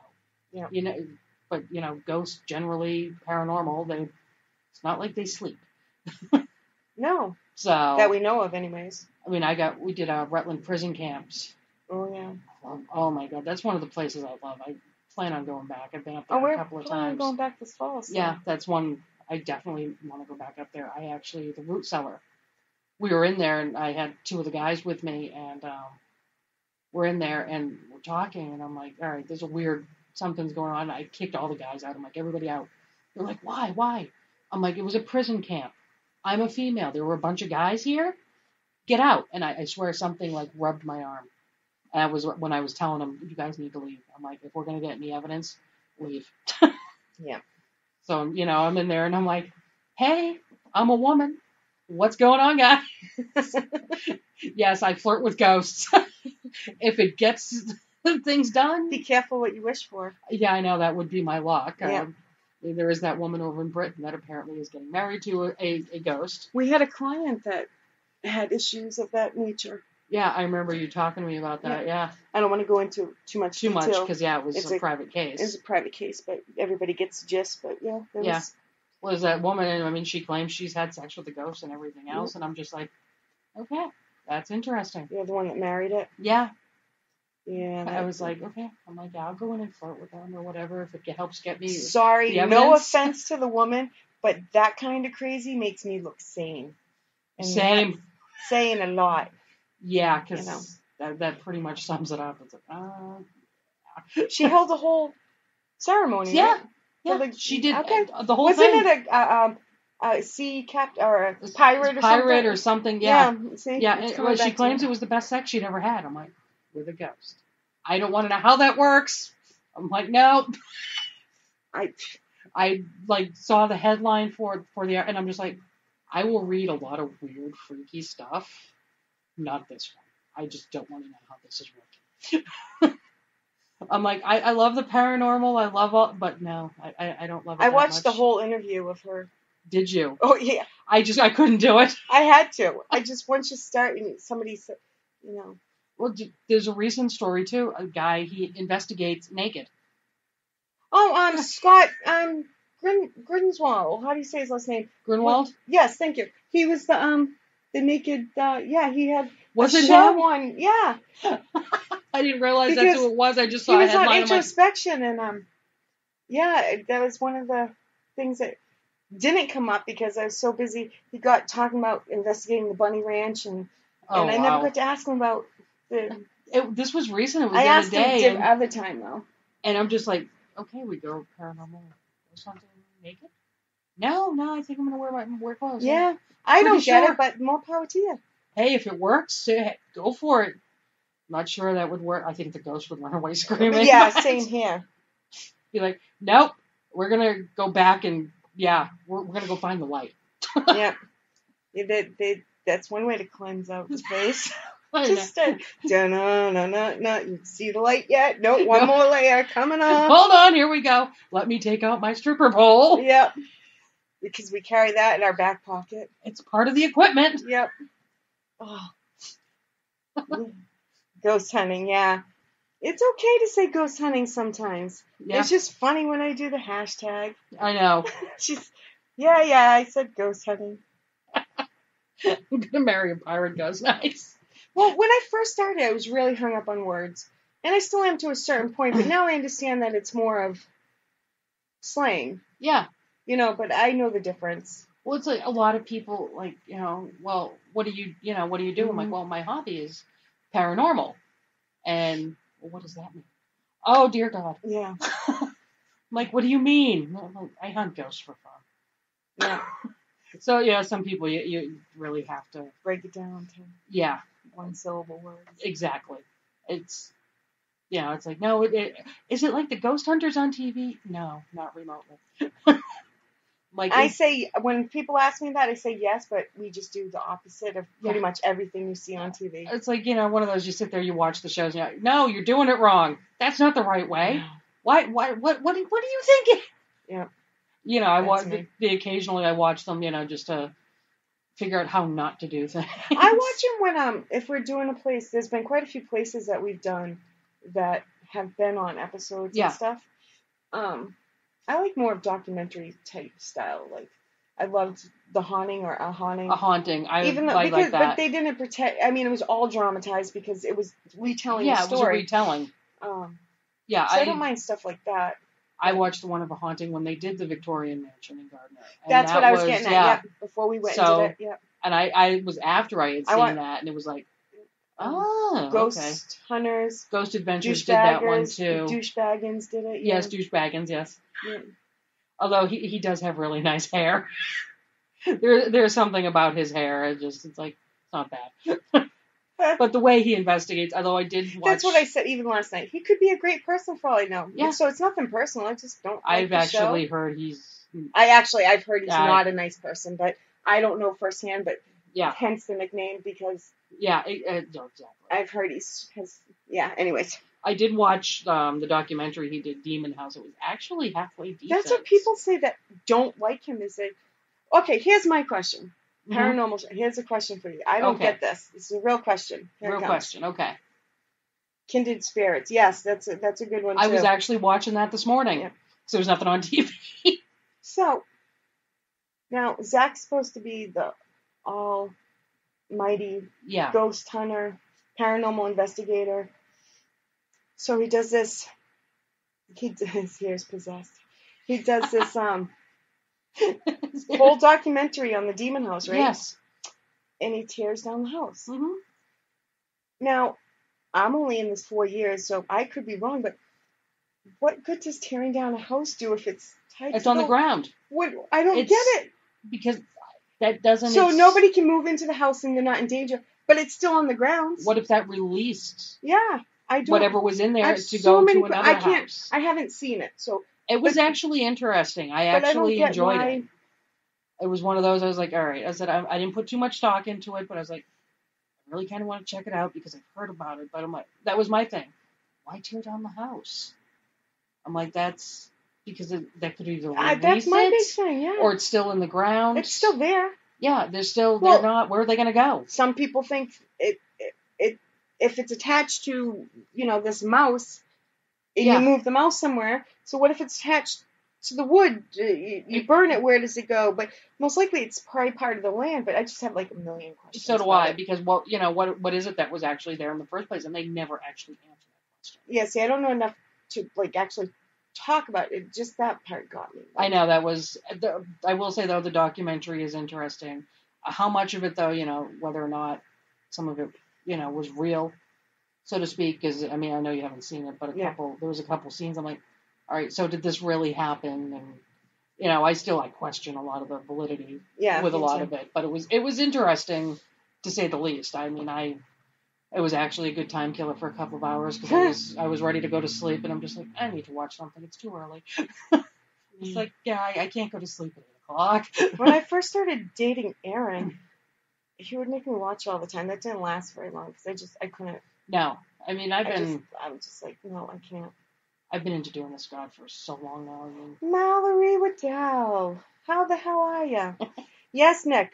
Yeah. You know, but you know, ghosts generally paranormal. They. It's not like they sleep. (laughs) No, So. that we know of, anyways. I mean, I got. We did uh, Rutland prison camps. Oh yeah. Um, oh my god, that's one of the places I love. I plan on going back. I've been up there Oh, a we're couple of times. going back this fall. So. Yeah, that's one I definitely want to go back up there. I actually the root cellar. We were in there and I had two of the guys with me and um we're in there and we're talking and I'm like, all right, there's a weird something's going on. I kicked all the guys out. I'm like, everybody out. They're like, why, why? I'm like, it was a prison camp. I'm a female. There were a bunch of guys here. Get out. And I, I swear something like rubbed my arm. And I was when I was telling them, you guys need to leave. I'm like, if we're gonna get any evidence, leave. (laughs) Yeah. So, you know, I'm in there and I'm like, hey, I'm a woman. What's going on, guys? (laughs) yes, I flirt with ghosts. (laughs) if it gets things done, Be careful what you wish for. yeah, I know that would be my luck. Yeah. Um, there is that woman over in Britain that apparently is getting married to a, a, a ghost. We had a client that had issues of that nature. Yeah, I remember you talking to me about that. Yeah, I don't want to go into too much too much because yeah, it was It's a, a- private case. It's a private case, but everybody gets the gist. But yeah, there Yeah. was was that woman and I mean she claims she's had sex with the ghost and everything else and I'm just like okay that's interesting yeah, the one that married it. yeah Yeah, I was like okay I'm like yeah I'll go in and flirt with them or whatever if it helps get me sorry, no (laughs) offense to the woman, but that kind of crazy makes me look sane. And same saying a lot. yeah because You know. that, that pretty much sums it up it's like uh, She held a whole ceremony. yeah right? yeah the- she did okay. uh, the whole Wasn't thing it a, a, um, a sea cap or a pirate or pirate something? or something yeah yeah, and- coming well, she claims it was the best sex she'd ever had I'm like with a ghost I don't want to know how that works I'm like nope (laughs) I I like saw the headline for for the and I'm just like, I will read a lot of weird, freaky stuff. Not this one. I just don't want to know how this is working. (laughs) I'm like, I, I love the paranormal. I love all, but no, I I, I don't love it. I watched the whole interview of her. Did you? Oh yeah, I just I couldn't do it. I had to. I (laughs) just once you start and somebody said, you know, Well, there's a recent story too. A guy he investigates naked. oh um Scott um Grin Grinswall. How do you say his last name? Grunwald. Yes, thank you. He was the um the naked. Uh, yeah, he had Was it show him? on. Yeah, (laughs) I didn't realize that's who it was. I just he saw a was on headline. I'm like, introspection and um yeah that was one of the things that didn't come up because I was so busy. He got talking about investigating the Bunny Ranch and oh and I wow. never got to ask him about the. it, this was recent. It was I the other asked him day. diff- and- other time though. And I'm just like, okay, we go paranormal or something naked. No, no, I think I'm gonna wear my wear clothes. Yeah, I don't get sure. it, but more power to you. Hey, if it works, go for it. Not sure that would work. I think the ghost would run away (laughs) screaming. yeah, (laughs) same here. Be like, nope, we're gonna go back and yeah, we're, we're gonna go find the light. (laughs) yeah, Yeah, they, they, that's one way to cleanse out space. I Just uh, no, no, no, no. You see the light yet? No, (laughs) one more layer coming (laughs) up. Hold on, here we go. Let me take out my stripper pole. Yep. Because we carry that in our back pocket. It's part of the equipment. Yep. Oh. (laughs) ghost hunting, yeah. It's okay to say ghost hunting sometimes. Yeah, It's just funny when I do the hashtag. I know. She's, yeah, yeah, I said ghost hunting. I'm gonna marry a pirate ghost. Nice. Well, when I first started, I was really hung up on words. and I still am to a certain point, but now I understand that it's more of slang, Yeah. you know. But I know the difference. Well, it's like a lot of people like, you know, well, what do you, you know, what do you do? I'm like, Mhm. well, my hobby is paranormal. And well, what does that mean? Oh, dear God. Yeah, (laughs) like, what do you mean? Like, I hunt ghosts for fun. yeah. (laughs) So, yeah, some people you, you really have to, Break it down to yeah, one syllable words. exactly. It's, you know, it's like, no, it, it, is it like the ghost hunters on TV? No, not remotely. (laughs) like, I say when people ask me that, I say yes, but we just do the opposite of pretty Yeah. much everything you see on TV. it's like, you know, one of those you sit there, you watch the shows, and you're like, no, you're doing it wrong. That's not the right way. Why? Why? What? What? do- What are you thinking? Yeah. You know, I watch the, the occasionally I watch them, you know, just to figure out how not to do things. I (laughs) watch him when um if we're doing a place. There's been quite a few places that we've done that have been on episodes Yeah. and stuff. Um, I like more of documentary type style. Like I loved the haunting or a haunting. a haunting. I Even though I because like that. but they didn't protect. I mean, it was all dramatized because it was retelling yeah, the it was a retelling. um, Yeah, so I, I don't mind stuff like that. I watched the one of a haunting when they did the Victorian mansion in Gardner. And That's that what I was, getting at. Yeah, before we went So, into that. Yep. and I I was after I had I seen want- that, and it was like, Um, oh, Ghost okay. Hunters. Ghost Adventures did that one too. Douchebaggins did it. Yeah. Yes, douchebaggins. Yes. Yeah. Although he, he does have really (laughs) nice hair. (laughs) there there's something about his hair. It just it's like it's not bad. (laughs) (laughs) but the way he investigates, although I did watch. That's what I said even last night. He could be a great person for all I know. Yeah. So it's nothing personal. I just don't. Like I've the show. actually heard he's I actually I've heard he's Yeah. not a nice person, but I don't know firsthand. But yeah hence the nickname because yeah it, no, exactly. I've heard he's has. Yeah. Anyways, I did watch um, the documentary he did, Demon House. It was actually halfway decent. that's what people say that don't like him. Is it? Okay. Here's my question. Mhm. Paranormal. Here's a question for you. I don't Okay. get this. This is a real question. Here Real question. Okay. Kindred spirits. Yes, that's a, that's a good one too. I was actually watching that this morning. Yeah. So there's nothing on TV. (laughs) So now Zach's supposed to be the almighty yeah. ghost hunter, paranormal investigator. So he does this. He (laughs) does. Here's possessed. He does this um (laughs) whole documentary on the demon house, right? Yes. And he tears down the house. Mm-hmm. Now, I'm only in this four years, so I could be wrong, but what good does tearing down a house do if it's tied? It's on the ground What I don't It's- get it. because that doesn't. So it's- nobody can move into the house and they're not in danger, but it's still on the ground. What if that released Yeah, I don't. whatever was in I there have to so go many to another I can't. house? I haven't seen it, so It was but- actually interesting. I but I actually enjoyed why. it. It was one of those. I was like, all right. I said I, I didn't put too much stock into it, but I was like, I really kind of want to check it out because I've heard about it. But I'm like, that was my thing. Why tear down the house? I'm like, that's because it, that could either release that's my big thing. Yeah, or it's still in the ground. it's still there. yeah. They're still. Well- they're not. Where are they going to go? Some people think it, it, it if it's attached to you know this mouse, and Yeah. you move the mouse somewhere. So what if it's attached to the wood? You, you burn it. Where does it go? But most likely it's probably part of the land. But I just have like a million questions. So do I, it. because well, you know what? What is it that was actually there in the first place? And they never actually answered that question. Yeah, see, I don't know enough to like actually talk about it. Just that part got me. I know that was. The, I will say though, the documentary is interesting. How much of it though, you know, whether or not some of it, you know, was real, so to speak. Because I mean, I know you haven't seen it, but a Yeah. couple. There was a couple scenes. I'm like, all right, so did this really happen? And you know, I still I question a lot of the validity Yeah, with a lot too. of it, but it was it was interesting to say the least. I mean, I it was actually a good time killer for a couple of hours because I was I was ready to go to sleep, and I'm just like, I need to watch something. It's too early. (laughs) it's mm. like, yeah, I, I can't go to sleep at eight o'clock. (laughs) when I (laughs) first started dating Aaron, he would make me watch all the time. That didn't last very long because I just I couldn't. No, I mean, I've I been just I was just like, no, I can't. I've been into doing this God for so long now. I mean, Mallory Waddell, how the hell are you? (laughs) yes, Nick.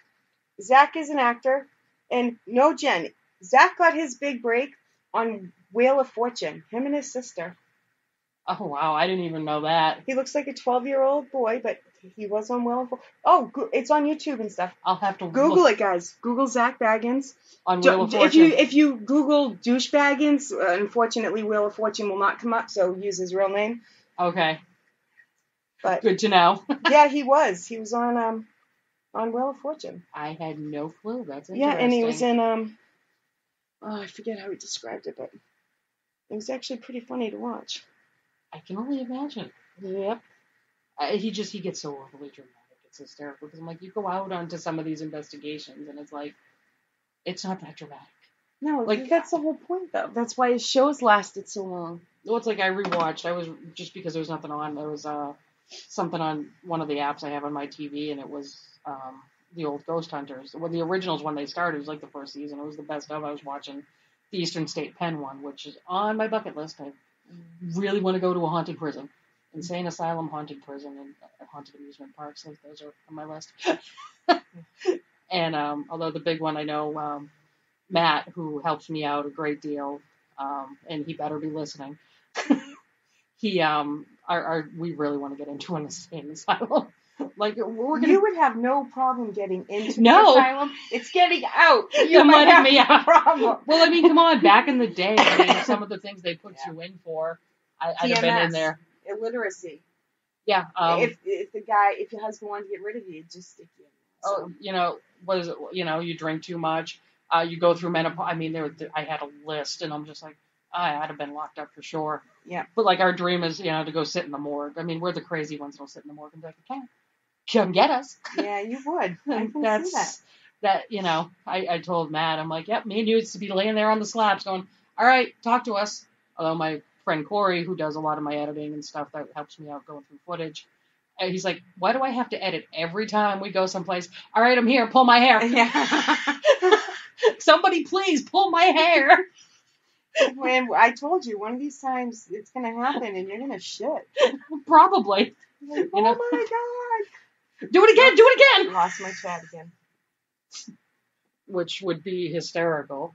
Zach is an actor, and no, Jen. Zach got his big break on Wheel of Fortune. Him and his sister. Oh wow, I didn't even know that. He looks like a 12 year old boy, but he was on Fortune. Oh, it's on YouTube and stuff. I'll have to Google look it, guys. Google Zak Bagans. on Wheel of if you if you Google douche Baggins, uh, unfortunately, Wheel of Fortune will not come up. So use his real name. Okay, But good to know. (laughs) yeah, he was. He was on um on Wheel of Fortune. I had no clue. That's Yeah, and he was in um. Oh, I forget how he described it, but it was actually pretty funny to watch. I can only imagine. Yep. He just he gets so overly dramatic. It's hysterical because I'm like, you go out onto some of these investigations, and it's like, it's not that dramatic. No, Like- like that's the whole point, though. That's why his shows lasted so long. Well, it's like I rewatched. I was just because there was nothing on. There was uh something on one of the apps I have on my TV, and it was um the old Ghost Hunters. Well, the originals when they started it was like the first season. It was the best of. I was watching the Eastern State Pen one, which is on my bucket list. I really want to go to a haunted prison, insane asylum, haunted prison, and uh, haunted amusement parks. Like those are on my list. (laughs) and um, although the big one I know, um, Matt, who helps me out a great deal, um, and he better be listening. (laughs) he um, our, our we really want to get into an insane asylum. (laughs) like we're gonna You would have no problem getting into No. the asylum. It's getting out. You You're might letting have me a out. problem. Well, I mean, come on. Back in the day, I mean, some of the things they put Yeah. you in for, I, I'd have been in there. Illiteracy. Yeah. Um, if if the guy, if your husband wanted to get rid of you, just stick you. in. oh, you know, what is it? You know, you drink too much. Uh, you go through menopause. I mean, there. I had a list, and I'm just like, I, I'd have been locked up for sure. Yeah. But like, our dream is, you know, to go sit in the morgue. I mean, we're the crazy ones that'll sit in the morgue and be like, okay, come get us. (laughs) Yeah, you would. I can That's see that. that. You know, I, I told Matt, I'm like, yep, me and you used to be laying there on the slabs, going, all right, talk to us. Although my friend Corey, who does a lot of my editing and stuff, that helps me out going through footage. And he's like, why do I have to edit every time we go someplace? All right, I'm here. Pull my hair. Yeah. (laughs) Somebody please pull my hair. (laughs) when I told you one of these times it's gonna happen and you're gonna shit. Probably. Like, You oh know? oh my god! Do it again. Do it again. Lost my chat again. Which would be hysterical.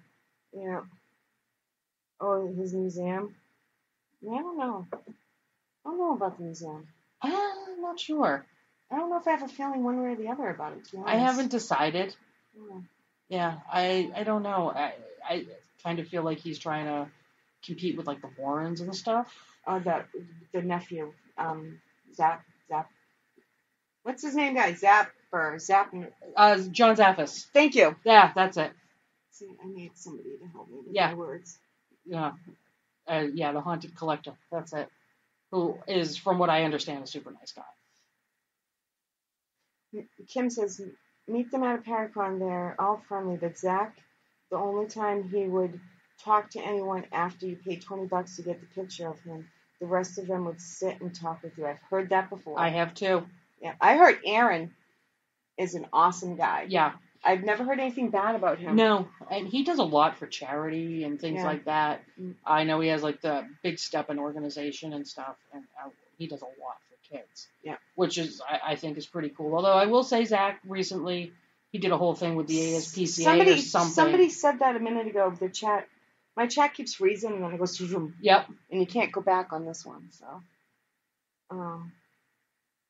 Yeah. Oh, his museum. Yeah, I don't know. I don't know about the museum. I'm not sure. I don't know if I have a feeling one way or the other about it. To be honest. I haven't decided. Yeah. Yeah, I I don't know. I I kind of feel like he's trying to compete with like the Warrens and stuff. Oh, the the nephew, um, Zap Zap. What's his name, guy? Zapper Zap. Uh, John Zaffis. Thank you. Yeah, that's it. See, I need somebody to help me with Yeah. my words. Yeah, uh, yeah, the Haunted Collector. That's it. Who is, from what I understand, a super nice guy. Kim says, meet them at a Paracon. They're all friendly, but Zach, the only time he would talk to anyone after you paid 20 bucks to get the picture of him, the rest of them would sit and talk with you. I've heard that before. I have too. yeah, I heard Aaron is an awesome guy. Yeah. I've never heard anything bad about him. No, and he does a lot for charity and things Yeah. like that. I know he has like the Big Step in organization and stuff, and uh, he does a lot for kids. Yeah. which is I, I think is pretty cool. Although I will say, Zach recently he did a whole thing with the ASPCA somebody, or something. Somebody said that a minute ago. The chat, my chat keeps freezing and then it goes Yep. and you can't go back on this one. So, um,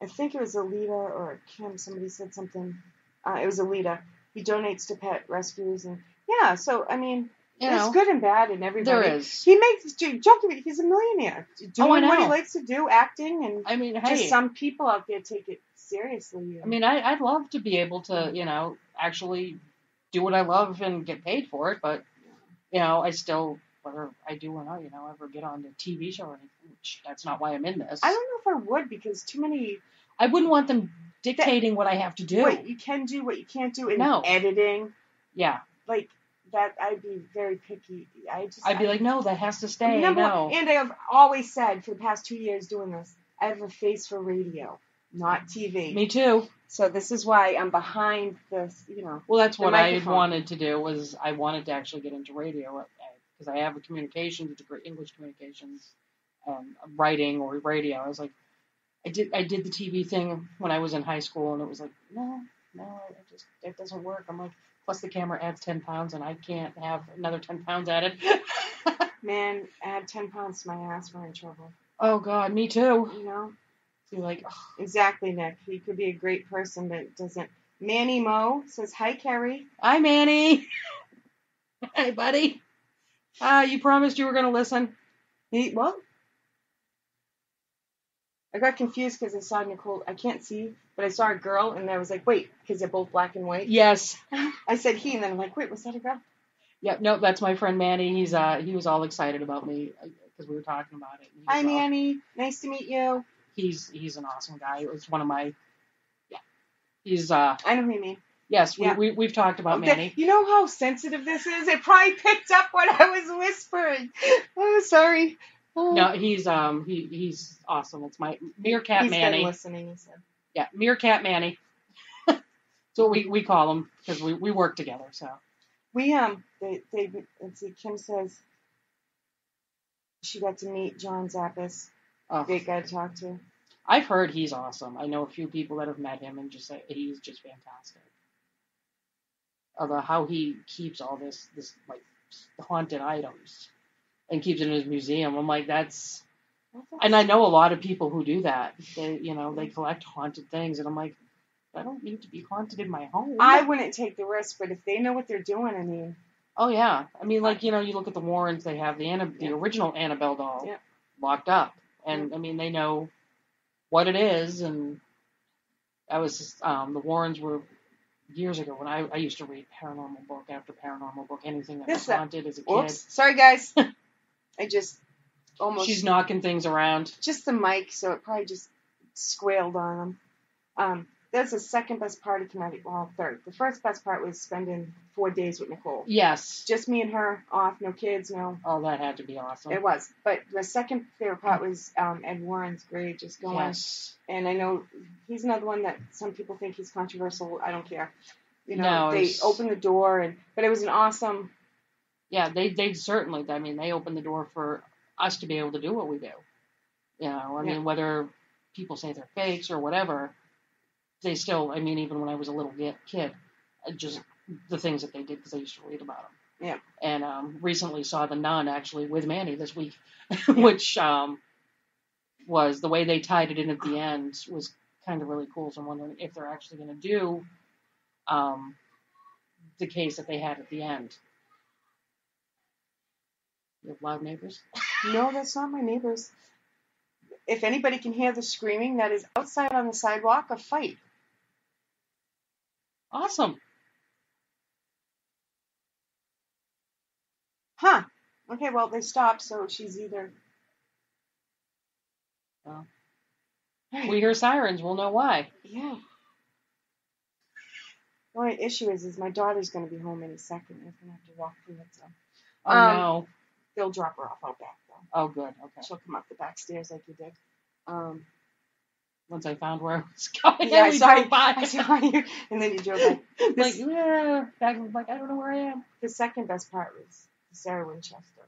I think it was Alita or Kim. Somebody said something. Uh, it was Alita. He donates to pet rescues and yeah. So I mean, You there's know, good and bad in everybody. there is. He makes joking. He's a millionaire oh, doing Oh, what he likes to do, acting, and I mean, hey, just some people out there take it seriously. I mean, I, I'd love to be able to, you know, actually do what I love and get paid for it, but you know, I still whether I do or not, you know, ever get on the TV show or anything. Which that's not why I'm in this. I don't know if I would because too many I wouldn't want them dictating what I have to do. what you can do, what you can't do in No. editing. Yeah, Like that, I'd be very picky. I just I'd be like, no, that has to stay. Number no. one, and I have always said for the past two years doing this, I have a face for radio, not TV. Me too. So this is why I'm behind this. You know, Well, that's what I wanted to do was I wanted to actually get into radio because I have a communications degree, English communications, um, writing or radio. I was like, I did I did the TV thing when I was in high school, and it was like, no, no, it just it doesn't work. I'm like, plus the camera adds ten pounds, and I can't have another ten pounds added. (laughs) man, add ten pounds to my ass, we're in trouble. Oh God, me too. You know, You're like, ugh. exactly, Nick. He could be a great person, but doesn't. Manny Mo says hi, Carrie. hi Manny. (laughs) hey buddy. Ah, you promised you were gonna listen. He what? I got confused because I saw Nicole. I can't see, but I saw a girl, and I was like, wait, because they're both black and white. Yes. (laughs) I said he, and then I'm like, wait, was that a girl? Yep. No, That's my friend Manny. He's uh he was all excited about me because we were talking about it. Hi, all- Manny. Nice to meet you. He's he's an awesome guy. It was one of my. Yeah. He's uh I know who you mean. yes we, Yeah. we we've talked about Manny. You know how sensitive this is? It probably picked up what I was whispering. (laughs) Oh, sorry. Oh. No, he's um he he's awesome. It's my meerkat He's Manny. been listening, he said. Yeah, meerkat Manny. (laughs) so we we call him because we we work together. So We, um, they, they, let's see, Kim says she got to meet John Zaffis. uh, Great guy to talk to. I've heard he's awesome. I know a few people that have met him and just say he's just fantastic. Although how he keeps all this this like haunted items and keeps it in his museum, I'm like that's. And I know a lot of people who do that. They you know they collect haunted things, and I'm like, I don't need to be haunted in my home. I wouldn't take the risk, but if they know what they're doing, I mean, Oh yeah, I mean, like you know, you look at the Warrens; they have the Anna, the Yeah. original Annabelle doll Yeah. locked up, and I mean, they know what it is. And I was just, um, the Warrens were years ago when I, I used to read paranormal book after paranormal book, anything that This, was haunted as a kid. whoops. Sorry, guys. (laughs) I just almost. She's knocking things around. just the mic, so it probably just squealed on them. Um, that's the second best part of Connecticut. Well, third. The first best part was spending four days with Nicole. Yes. Just me and her, off, no kids, no. Oh, that had to be awesome. It was. But the second favorite part was um, Ed Warren's grave, just going. yes. And I know he's another one that some people think he's controversial. I don't care. You know, No, they it's- opened the door, and but it was an awesome. Yeah, they they certainly. I mean, they opened the door for us to be able to do what we do. You know, I Yeah. mean, whether people say they're fakes or whatever, they still. I mean, even when I was a little kid, just the things that they did because I used to read about them. Yeah. And um, recently saw the Nun actually with Manny this week, (laughs) which um, was the way they tied it in at the end was kind of really cool. So I'm wondering if they're actually going to do um, the case that they had at the end. You have loud neighbors. No, that's not my neighbors. If anybody can hear the screaming, that is outside on the sidewalk, a fight. Awesome. Huh. Okay, well, they stopped, so she's either. Well. We hear sirens. We'll know why. Yeah. The only issue is, is my daughter's going to be home any second. I'm going to have to walk through it, so. Oh Um, no. They'll drop her off out back, though. Oh good. Okay. She'll come up the back stairs like you did. Um, Once I found where I was going, yeah, I (laughs) we saw drove you. by. (laughs) I saw you, and then you drove by. (laughs) like This- yeah, back like I don't know where I am. The second best part was Sarah Winchester.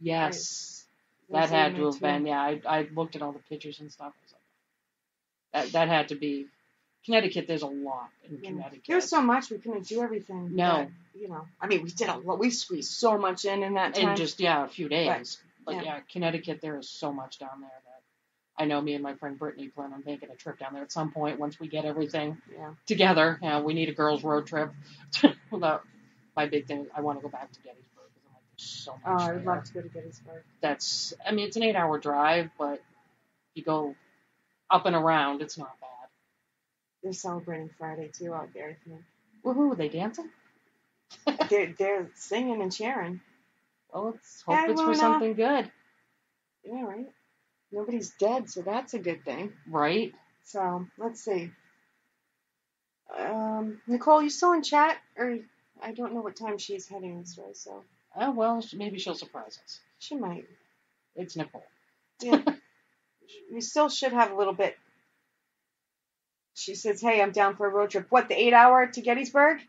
Yes, that had to have been. Yeah, I I looked at all the pictures and stuff. I was like, that that had to be Connecticut. There's a lot in Yeah. Connecticut. There's so much we couldn't do everything. No. but, you know, I mean, we did a lot. We squeezed so much in in that time. in just yeah a few days. But Yeah. yeah. Connecticut, there is so much down there that I know me and my friend Brittany plan on making a trip down there at some point once we get everything yeah. together. Yeah, we need a girls' road trip. (laughs) Without my big thing, I want to go back to Gettysburg because I'm like, there's so oh, much. Oh, I would there. love to go to Gettysburg. That's, I mean, it's an eight-hour drive, but if you go up and around, it's not. They're celebrating Friday too out there. I think. Woohoo! Are they dancing? (laughs) they're they're singing and cheering. Well, let's hope it's for something good, Yeah, right. Nobody's dead, so that's a good thing. right? So let's see. Um, Nicole, you still in chat? Or I don't know what time she's heading this way, so Oh well, maybe she'll surprise us. she might. It's Nicole. Yeah. (laughs) we still should have a little bit. She says, "Hey, I'm down for a road trip. What, the eight-hour to Gettysburg?"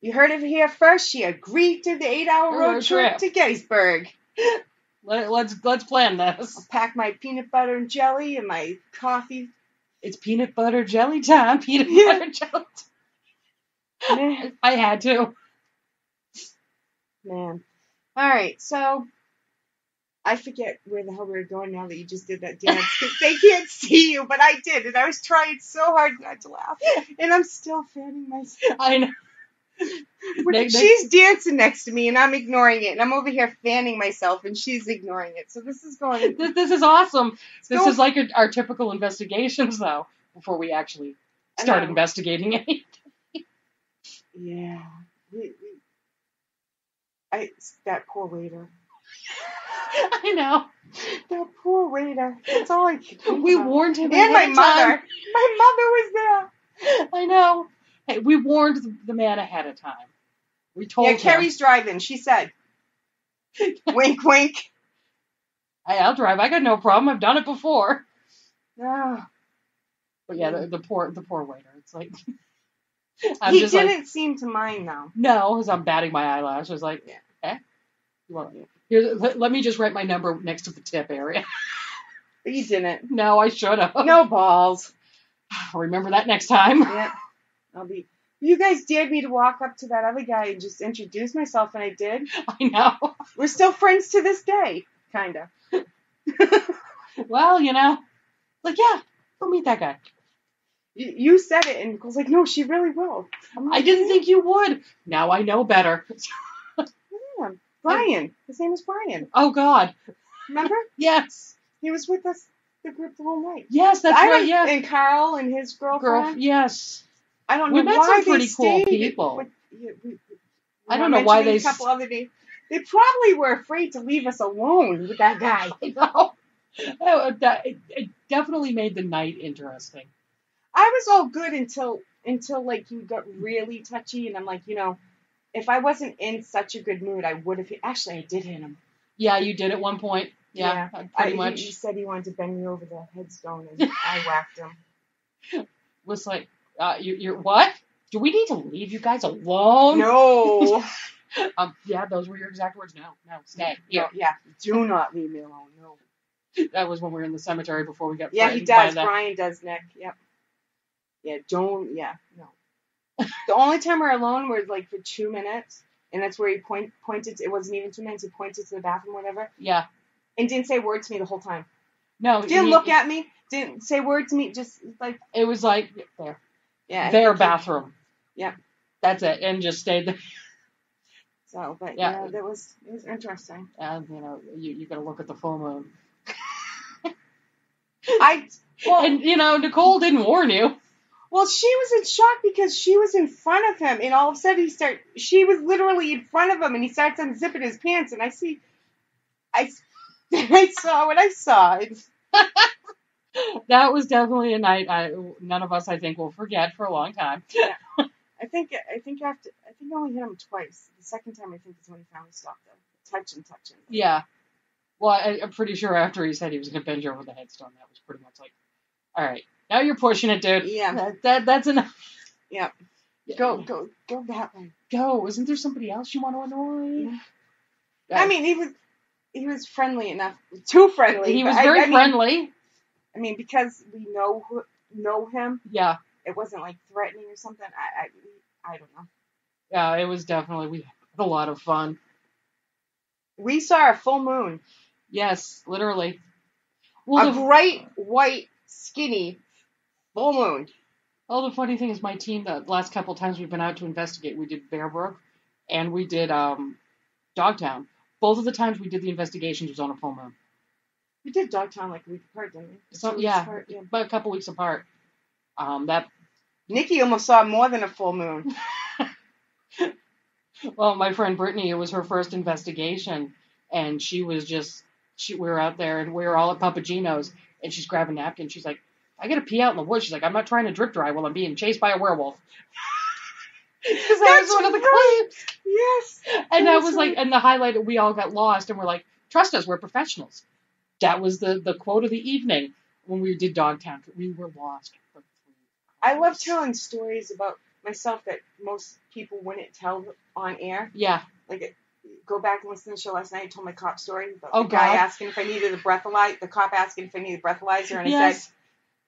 You heard it here first. She agreed to the eight-hour road, road trip, trip. to Gettysburg. Let, let's let's plan this. I'll pack my peanut butter and jelly and my coffee. It's peanut butter jelly time. (laughs) Peanut Yeah. butter jelly. Time. I had to. Man. All right, so I forget where the hell we were going now that you just did that dance because they can't see you, but I did, and I was trying so hard not to laugh, and I'm still fanning myself. I know. When They- they- she's dancing next to me, and I'm ignoring it, and I'm over here fanning myself, and she's ignoring it. So this is going. This, this is awesome. This go- is like our, our typical investigations, though, before we actually start investigating anything. Yeah. We, we, I that poor waiter. I know. That poor waiter. That's all I could think We about. warned him. And my mother. time. My mother was there. I know. Hey, we warned the, man ahead of time. We told Yeah, him. Carrie's driving. She said. (laughs) wink, wink. Hey, I'll drive. I got no problem. I've done it before. Yeah. But yeah, the, the poor the poor waiter. It's like (laughs) I'm he just didn't like seem to mind though. no, because I'm batting my eyelash. I was like, Yeah. eh. Well, here, let, let me just write my number next to the tip area. (laughs) You didn't. no, I should have. No balls. I'll remember that next time. Yeah. I'll be. You guys dared me to walk up to that other guy and just introduce myself, and I did. (laughs) I know. We're still friends to this day, kinda. (laughs) Well, you know, like yeah, go meet that guy. You, you said it, and Nicole's like, "No, she really will." I'm I didn't think you would. Now I know better. Brian. His name is Brian. Oh God. Remember? (laughs) Yes. He was with us, the group, the whole night. Yes, that's I right. Yeah. And Carl and his girlfriend. Girl. Yes. I don't We know met why some they pretty cool people. with- yeah, we- we- I don't know why they A couple other days. They probably were afraid to leave us alone with that guy. (laughs) I know. That, it, it definitely made the night interesting. I was all good until until like you got really touchy, and I'm like, you know, if I wasn't in such a good mood, I would have. Actually, I did hit him. Yeah, you did at one point. Yeah, I, pretty he- much. He, said he wanted to bend me over the headstone, and (laughs) I whacked him. was like, uh, you, you're what? Do we need to leave you guys alone? No. (laughs) Um, yeah, those were your exact words. No, no, stay here. No, yeah. Do not leave me alone. No. (laughs) That was when we were in the cemetery before we got. Yeah, he does. the- Brian does, Nick. Yep. Yeah, don't. Yeah, no. The only time we're alone was like for two minutes, and that's where he point pointed. It wasn't even two minutes. He pointed to the bathroom, whatever, Yeah, and didn't say a word to me the whole time. no, Didn't he- look at me. Didn't say a word to me. Just like It was like there, yeah, their he- bathroom. Yeah. that's it, and just stayed there. So, but Yeah. yeah, that was it was interesting. And you know, you you got to look at the full moon. I well, (laughs) And you know, Nicole didn't warn you. Well, she was in shock because she was in front of him, and all of a sudden he start. She was literally in front of him, and he starts unzipping his pants, and I see, I, (laughs) I saw what I saw. (laughs) That was definitely a night I none of us I think will forget for a long time. yeah. (laughs) I think I think after I think I only hit him twice. The second time I think is when he finally stopped him, touching, touching. Yeah. Well, I, I'm pretty sure after he said he was going to bend you over the headstone, that was pretty much like, all right, now you're pushing it, dude. Yeah. That, that that's enough. Yeah. Yeah. Go go go that way. go. Isn't there somebody else you want to annoy? Yeah. I mean, he was he was friendly enough, too friendly. he was very I mean- friendly. I mean, because we know who, know him, Yeah. it wasn't like threatening or something. I I I don't know. Yeah, it was definitely we had a lot of fun. We saw a full moon, Yes, literally. Well, a the, bright white, skinny full moon. oh, the funny thing is, my team the last couple times we've been out to investigate, we did Bear Brook, and we did um, Dogtown. Both of the times we did the investigations was on a full moon. We did Dogtown like a week apart, didn't we? So yeah, apart, yeah. but a couple weeks apart. Um, that Nikki almost saw more than a full moon. (laughs) well, my friend Brittany, it was her first investigation, and she was just she we were out there and we were all at Papa Gino's, and she's grabbing a napkin. She's like, "I gotta pee out in the woods." She's like, "I'm not trying to drip dry while I'm being chased by a werewolf." (laughs) Because that was one of the right. clips, Yes. and that was like, and the highlight. That we all got lost, and we're like, "Trust us, we're professionals." That was the the quote of the evening when we did Dogtown. We were lost. I love telling stories about myself that most people wouldn't tell on air. Yeah. Like, go back and listen to the show last night. I told my cop story about Oh, the guy God. asking if I needed a breathalyzer. The cop asking if I needed a breathalyzer, and Yes. I said,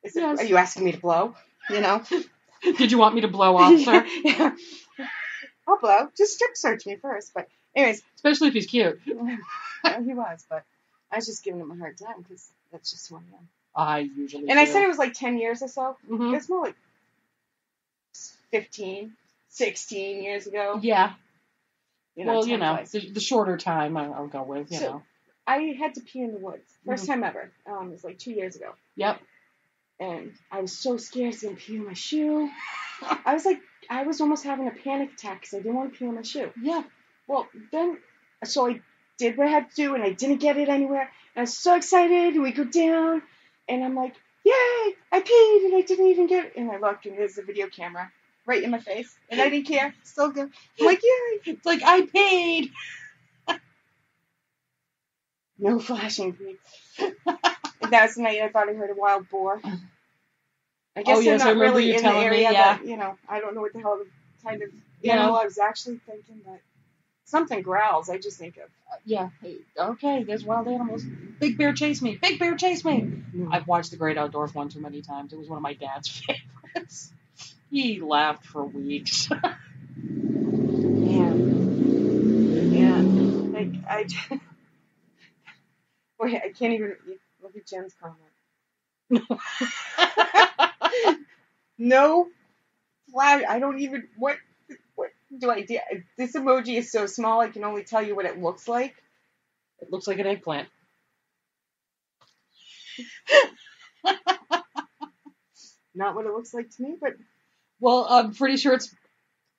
Yes. "Are you asking me to blow?" You know. (laughs) Did you want me to blow (laughs) off, sir? yeah. I'll blow. Just strip search me first. But anyways, Especially if he's cute. (laughs) he was. But I was just giving him a hard time because that's just who I am. I usually. And I said it was like 10 years or so. Mhm. It's more like 15, 16 years ago. Yeah. You know, well, you know, the, the shorter time I- I'll go with. You So- know. I had to pee in the woods. 1st Mhm. time ever. Um, it was like two years ago. Yep. And I was so scared I was going to pee in my shoe. I was like, I was almost having a panic attack because I didn't want to pee in my shoe. Yeah. Well, then, so I did what I had to do, and I didn't get it anywhere. And I was so excited, and we go down, and I'm like, yay, I peed, and I didn't even get it. And I looked, and there's a video camera right in my face, and I didn't care. Still good. I'm like, yay. It's like I paid. (laughs) No flashing, (laughs) please. and that was the night I thought I heard a wild boar. I guess Oh, yes, they're not really you in the telling me, area, yeah. but, you know, I don't know what the hell the kind of Yeah. animal I was actually thinking, but something growls. I just think of uh, Yeah. hey, Okay. There's wild animals. Big bear chase me. Big bear chase me. Mm-hmm. I've watched The Great Outdoors one too many times. It was one of my dad's (laughs) favorites. He laughed for weeks. (laughs) Yeah. Yeah. Like I. (laughs) Wait, I can't even look at Jen's comment. No flash. I don't even. What? What do I do? This emoji is so small. I can only tell you what it looks like. it looks like an eggplant. Not what it looks like to me, but Well, I'm pretty sure it's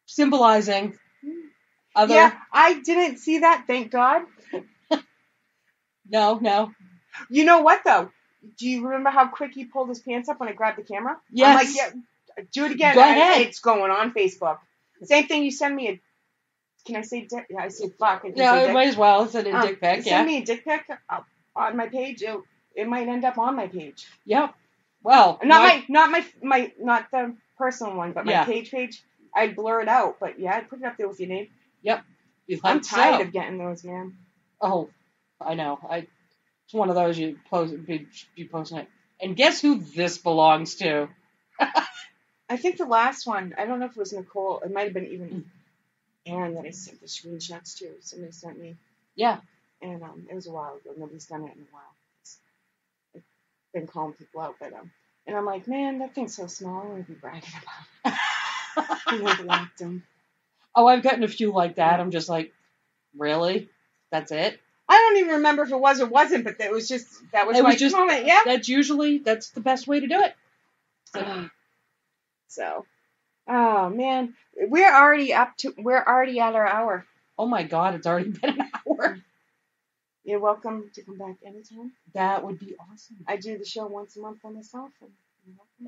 symbolizing other. yeah, I didn't see that. Thank God. (laughs) No, no. You know what though? Do you remember how quick he pulled his pants up when I grabbed the camera? I'm Yes. like, yeah, do it again. Go I- ahead. it's going on Facebook. Same thing. You send me a. Can I say dick? Yeah, I say fuck. I Yeah, say might as well send a Um, dick pic. Send me a dick pic uh, on my page. It, it might end up on my page. Yep. Well, Not my- my, not my, my, not the personal one, but my Yeah. page page. I'd blur it out, but yeah, I'd put it up there with your name. you I'm tired so. of getting those, man. Oh, I know. I. It's one of those you post, be, be posting it. And guess who this belongs to? (laughs) I think the last one, I don't know if it was Nicole. It might have been even Aaron that I sent the screenshots to. Somebody sent me, Yeah. and um, it was a while ago. Nobody's done it in a while. I've been calling people out, but um, and I'm like, man, that thing's so small. I want to be bragging about it. I him. Oh, I've gotten a few like that. I'm just like, really? That's it? I don't even remember if it was or wasn't, but that was just that was It my was just- comment. Yeah. That's usually that's the best way to do it. So, (sighs) So, oh man, we're already up to we're already at our hour. oh my God, it's already (laughs) been an hour. You're welcome to come back anytime. That would be awesome. I do the show once a month by myself, and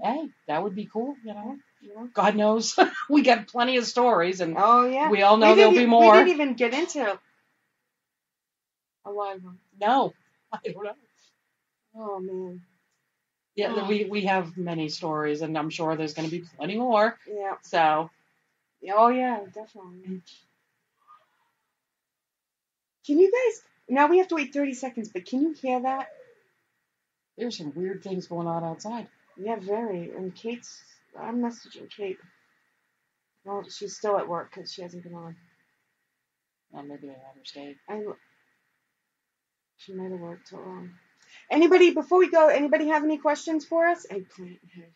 Hey, that would be cool. You know, know. God knows (laughs) we got plenty of stories, and Oh yeah, we all know We there'll be more. We didn't even get into a lot of them. no, (laughs) I don't know. Oh man, Yeah, Oh. we we have many stories, and I'm sure there's going to be plenty more. yeah. So Oh yeah, definitely. Can you guys? Now we have to wait 30 seconds, but can you hear that? there's some weird things going on outside. Yeah, very. And Kate's. I'm messaging Kate. Well, she's still at work because she hasn't been on. Oh, maybe I understand. I. She might have worked till um. Anybody before we go? Anybody have any questions for us? Eggplant head.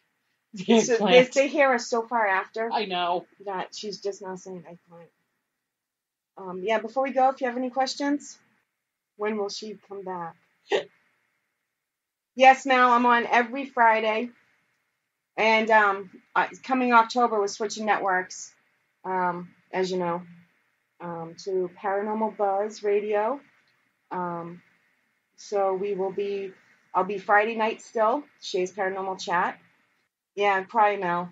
So they, they hear us so far after I know. that she's just now saying eggplant. Um, yeah. Before we go, if you have any questions, when will she come back? (laughs) yes, Mal. I'm on every Friday, and um, coming October we're switching networks, um, as you know, um, to Paranormal Buzz Radio. So we will be. I'll be Friday night still. Shay's Paranormal Chat. Yeah, probably Mel.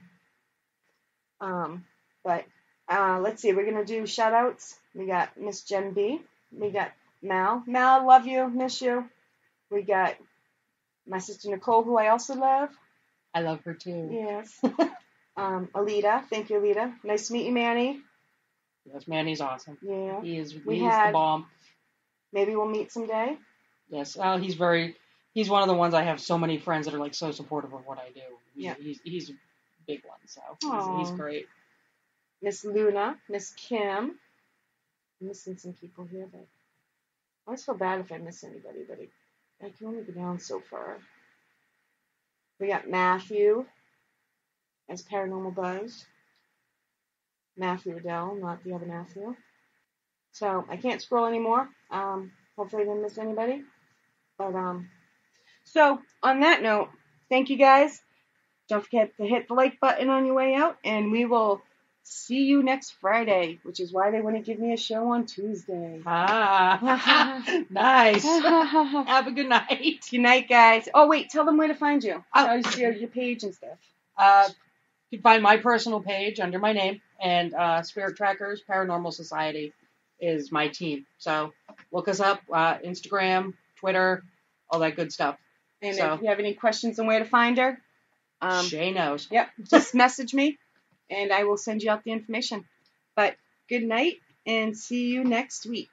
Um, but uh, let's see. We're gonna do shout outs. We got Miss Jen B. We got Mal. Mal, love you, miss you. We got my sister Nicole, who I also love. I love her too. Yes. (laughs) um, Alita. Thank you, Alita. Nice to meet you, Manny. Yes, Manny's awesome. Yeah. He is. We had- the bomb. Maybe we'll meet someday. Yes. Oh, he's very. He's one of the ones I have so many friends that are like so supportive of what I do. He's, Yeah. He's he's a big one, so he's, he's great. Miss Luna, Miss Kim. I'm missing some people here, but I always feel bad if I miss anybody. But it, I can only go down so far. We got Matthew as Paranormal Buzz. Matthew Adele, not the other Matthew. So I can't scroll anymore. Um, hopefully I didn't miss anybody. But um, so on that note, thank you guys. Don't forget to hit the like button on your way out, and we will see you next Friday, which is why they wouldn't give me a show on Tuesday. Ah, (laughs) nice. (laughs) Have a good night. Good night, guys. Oh wait, tell them where to find you. Oh. Tell your, your page and stuff. Uh, you can find my personal page under my name, and uh, Spirit Trackers Paranormal Society is my team. So look us up, uh, Instagram, Twitter, all that good stuff. And So- if you have any questions on where to find her, um, Shay knows. yep, just (laughs) message me, and I will send you out the information. But good night, and see you next week.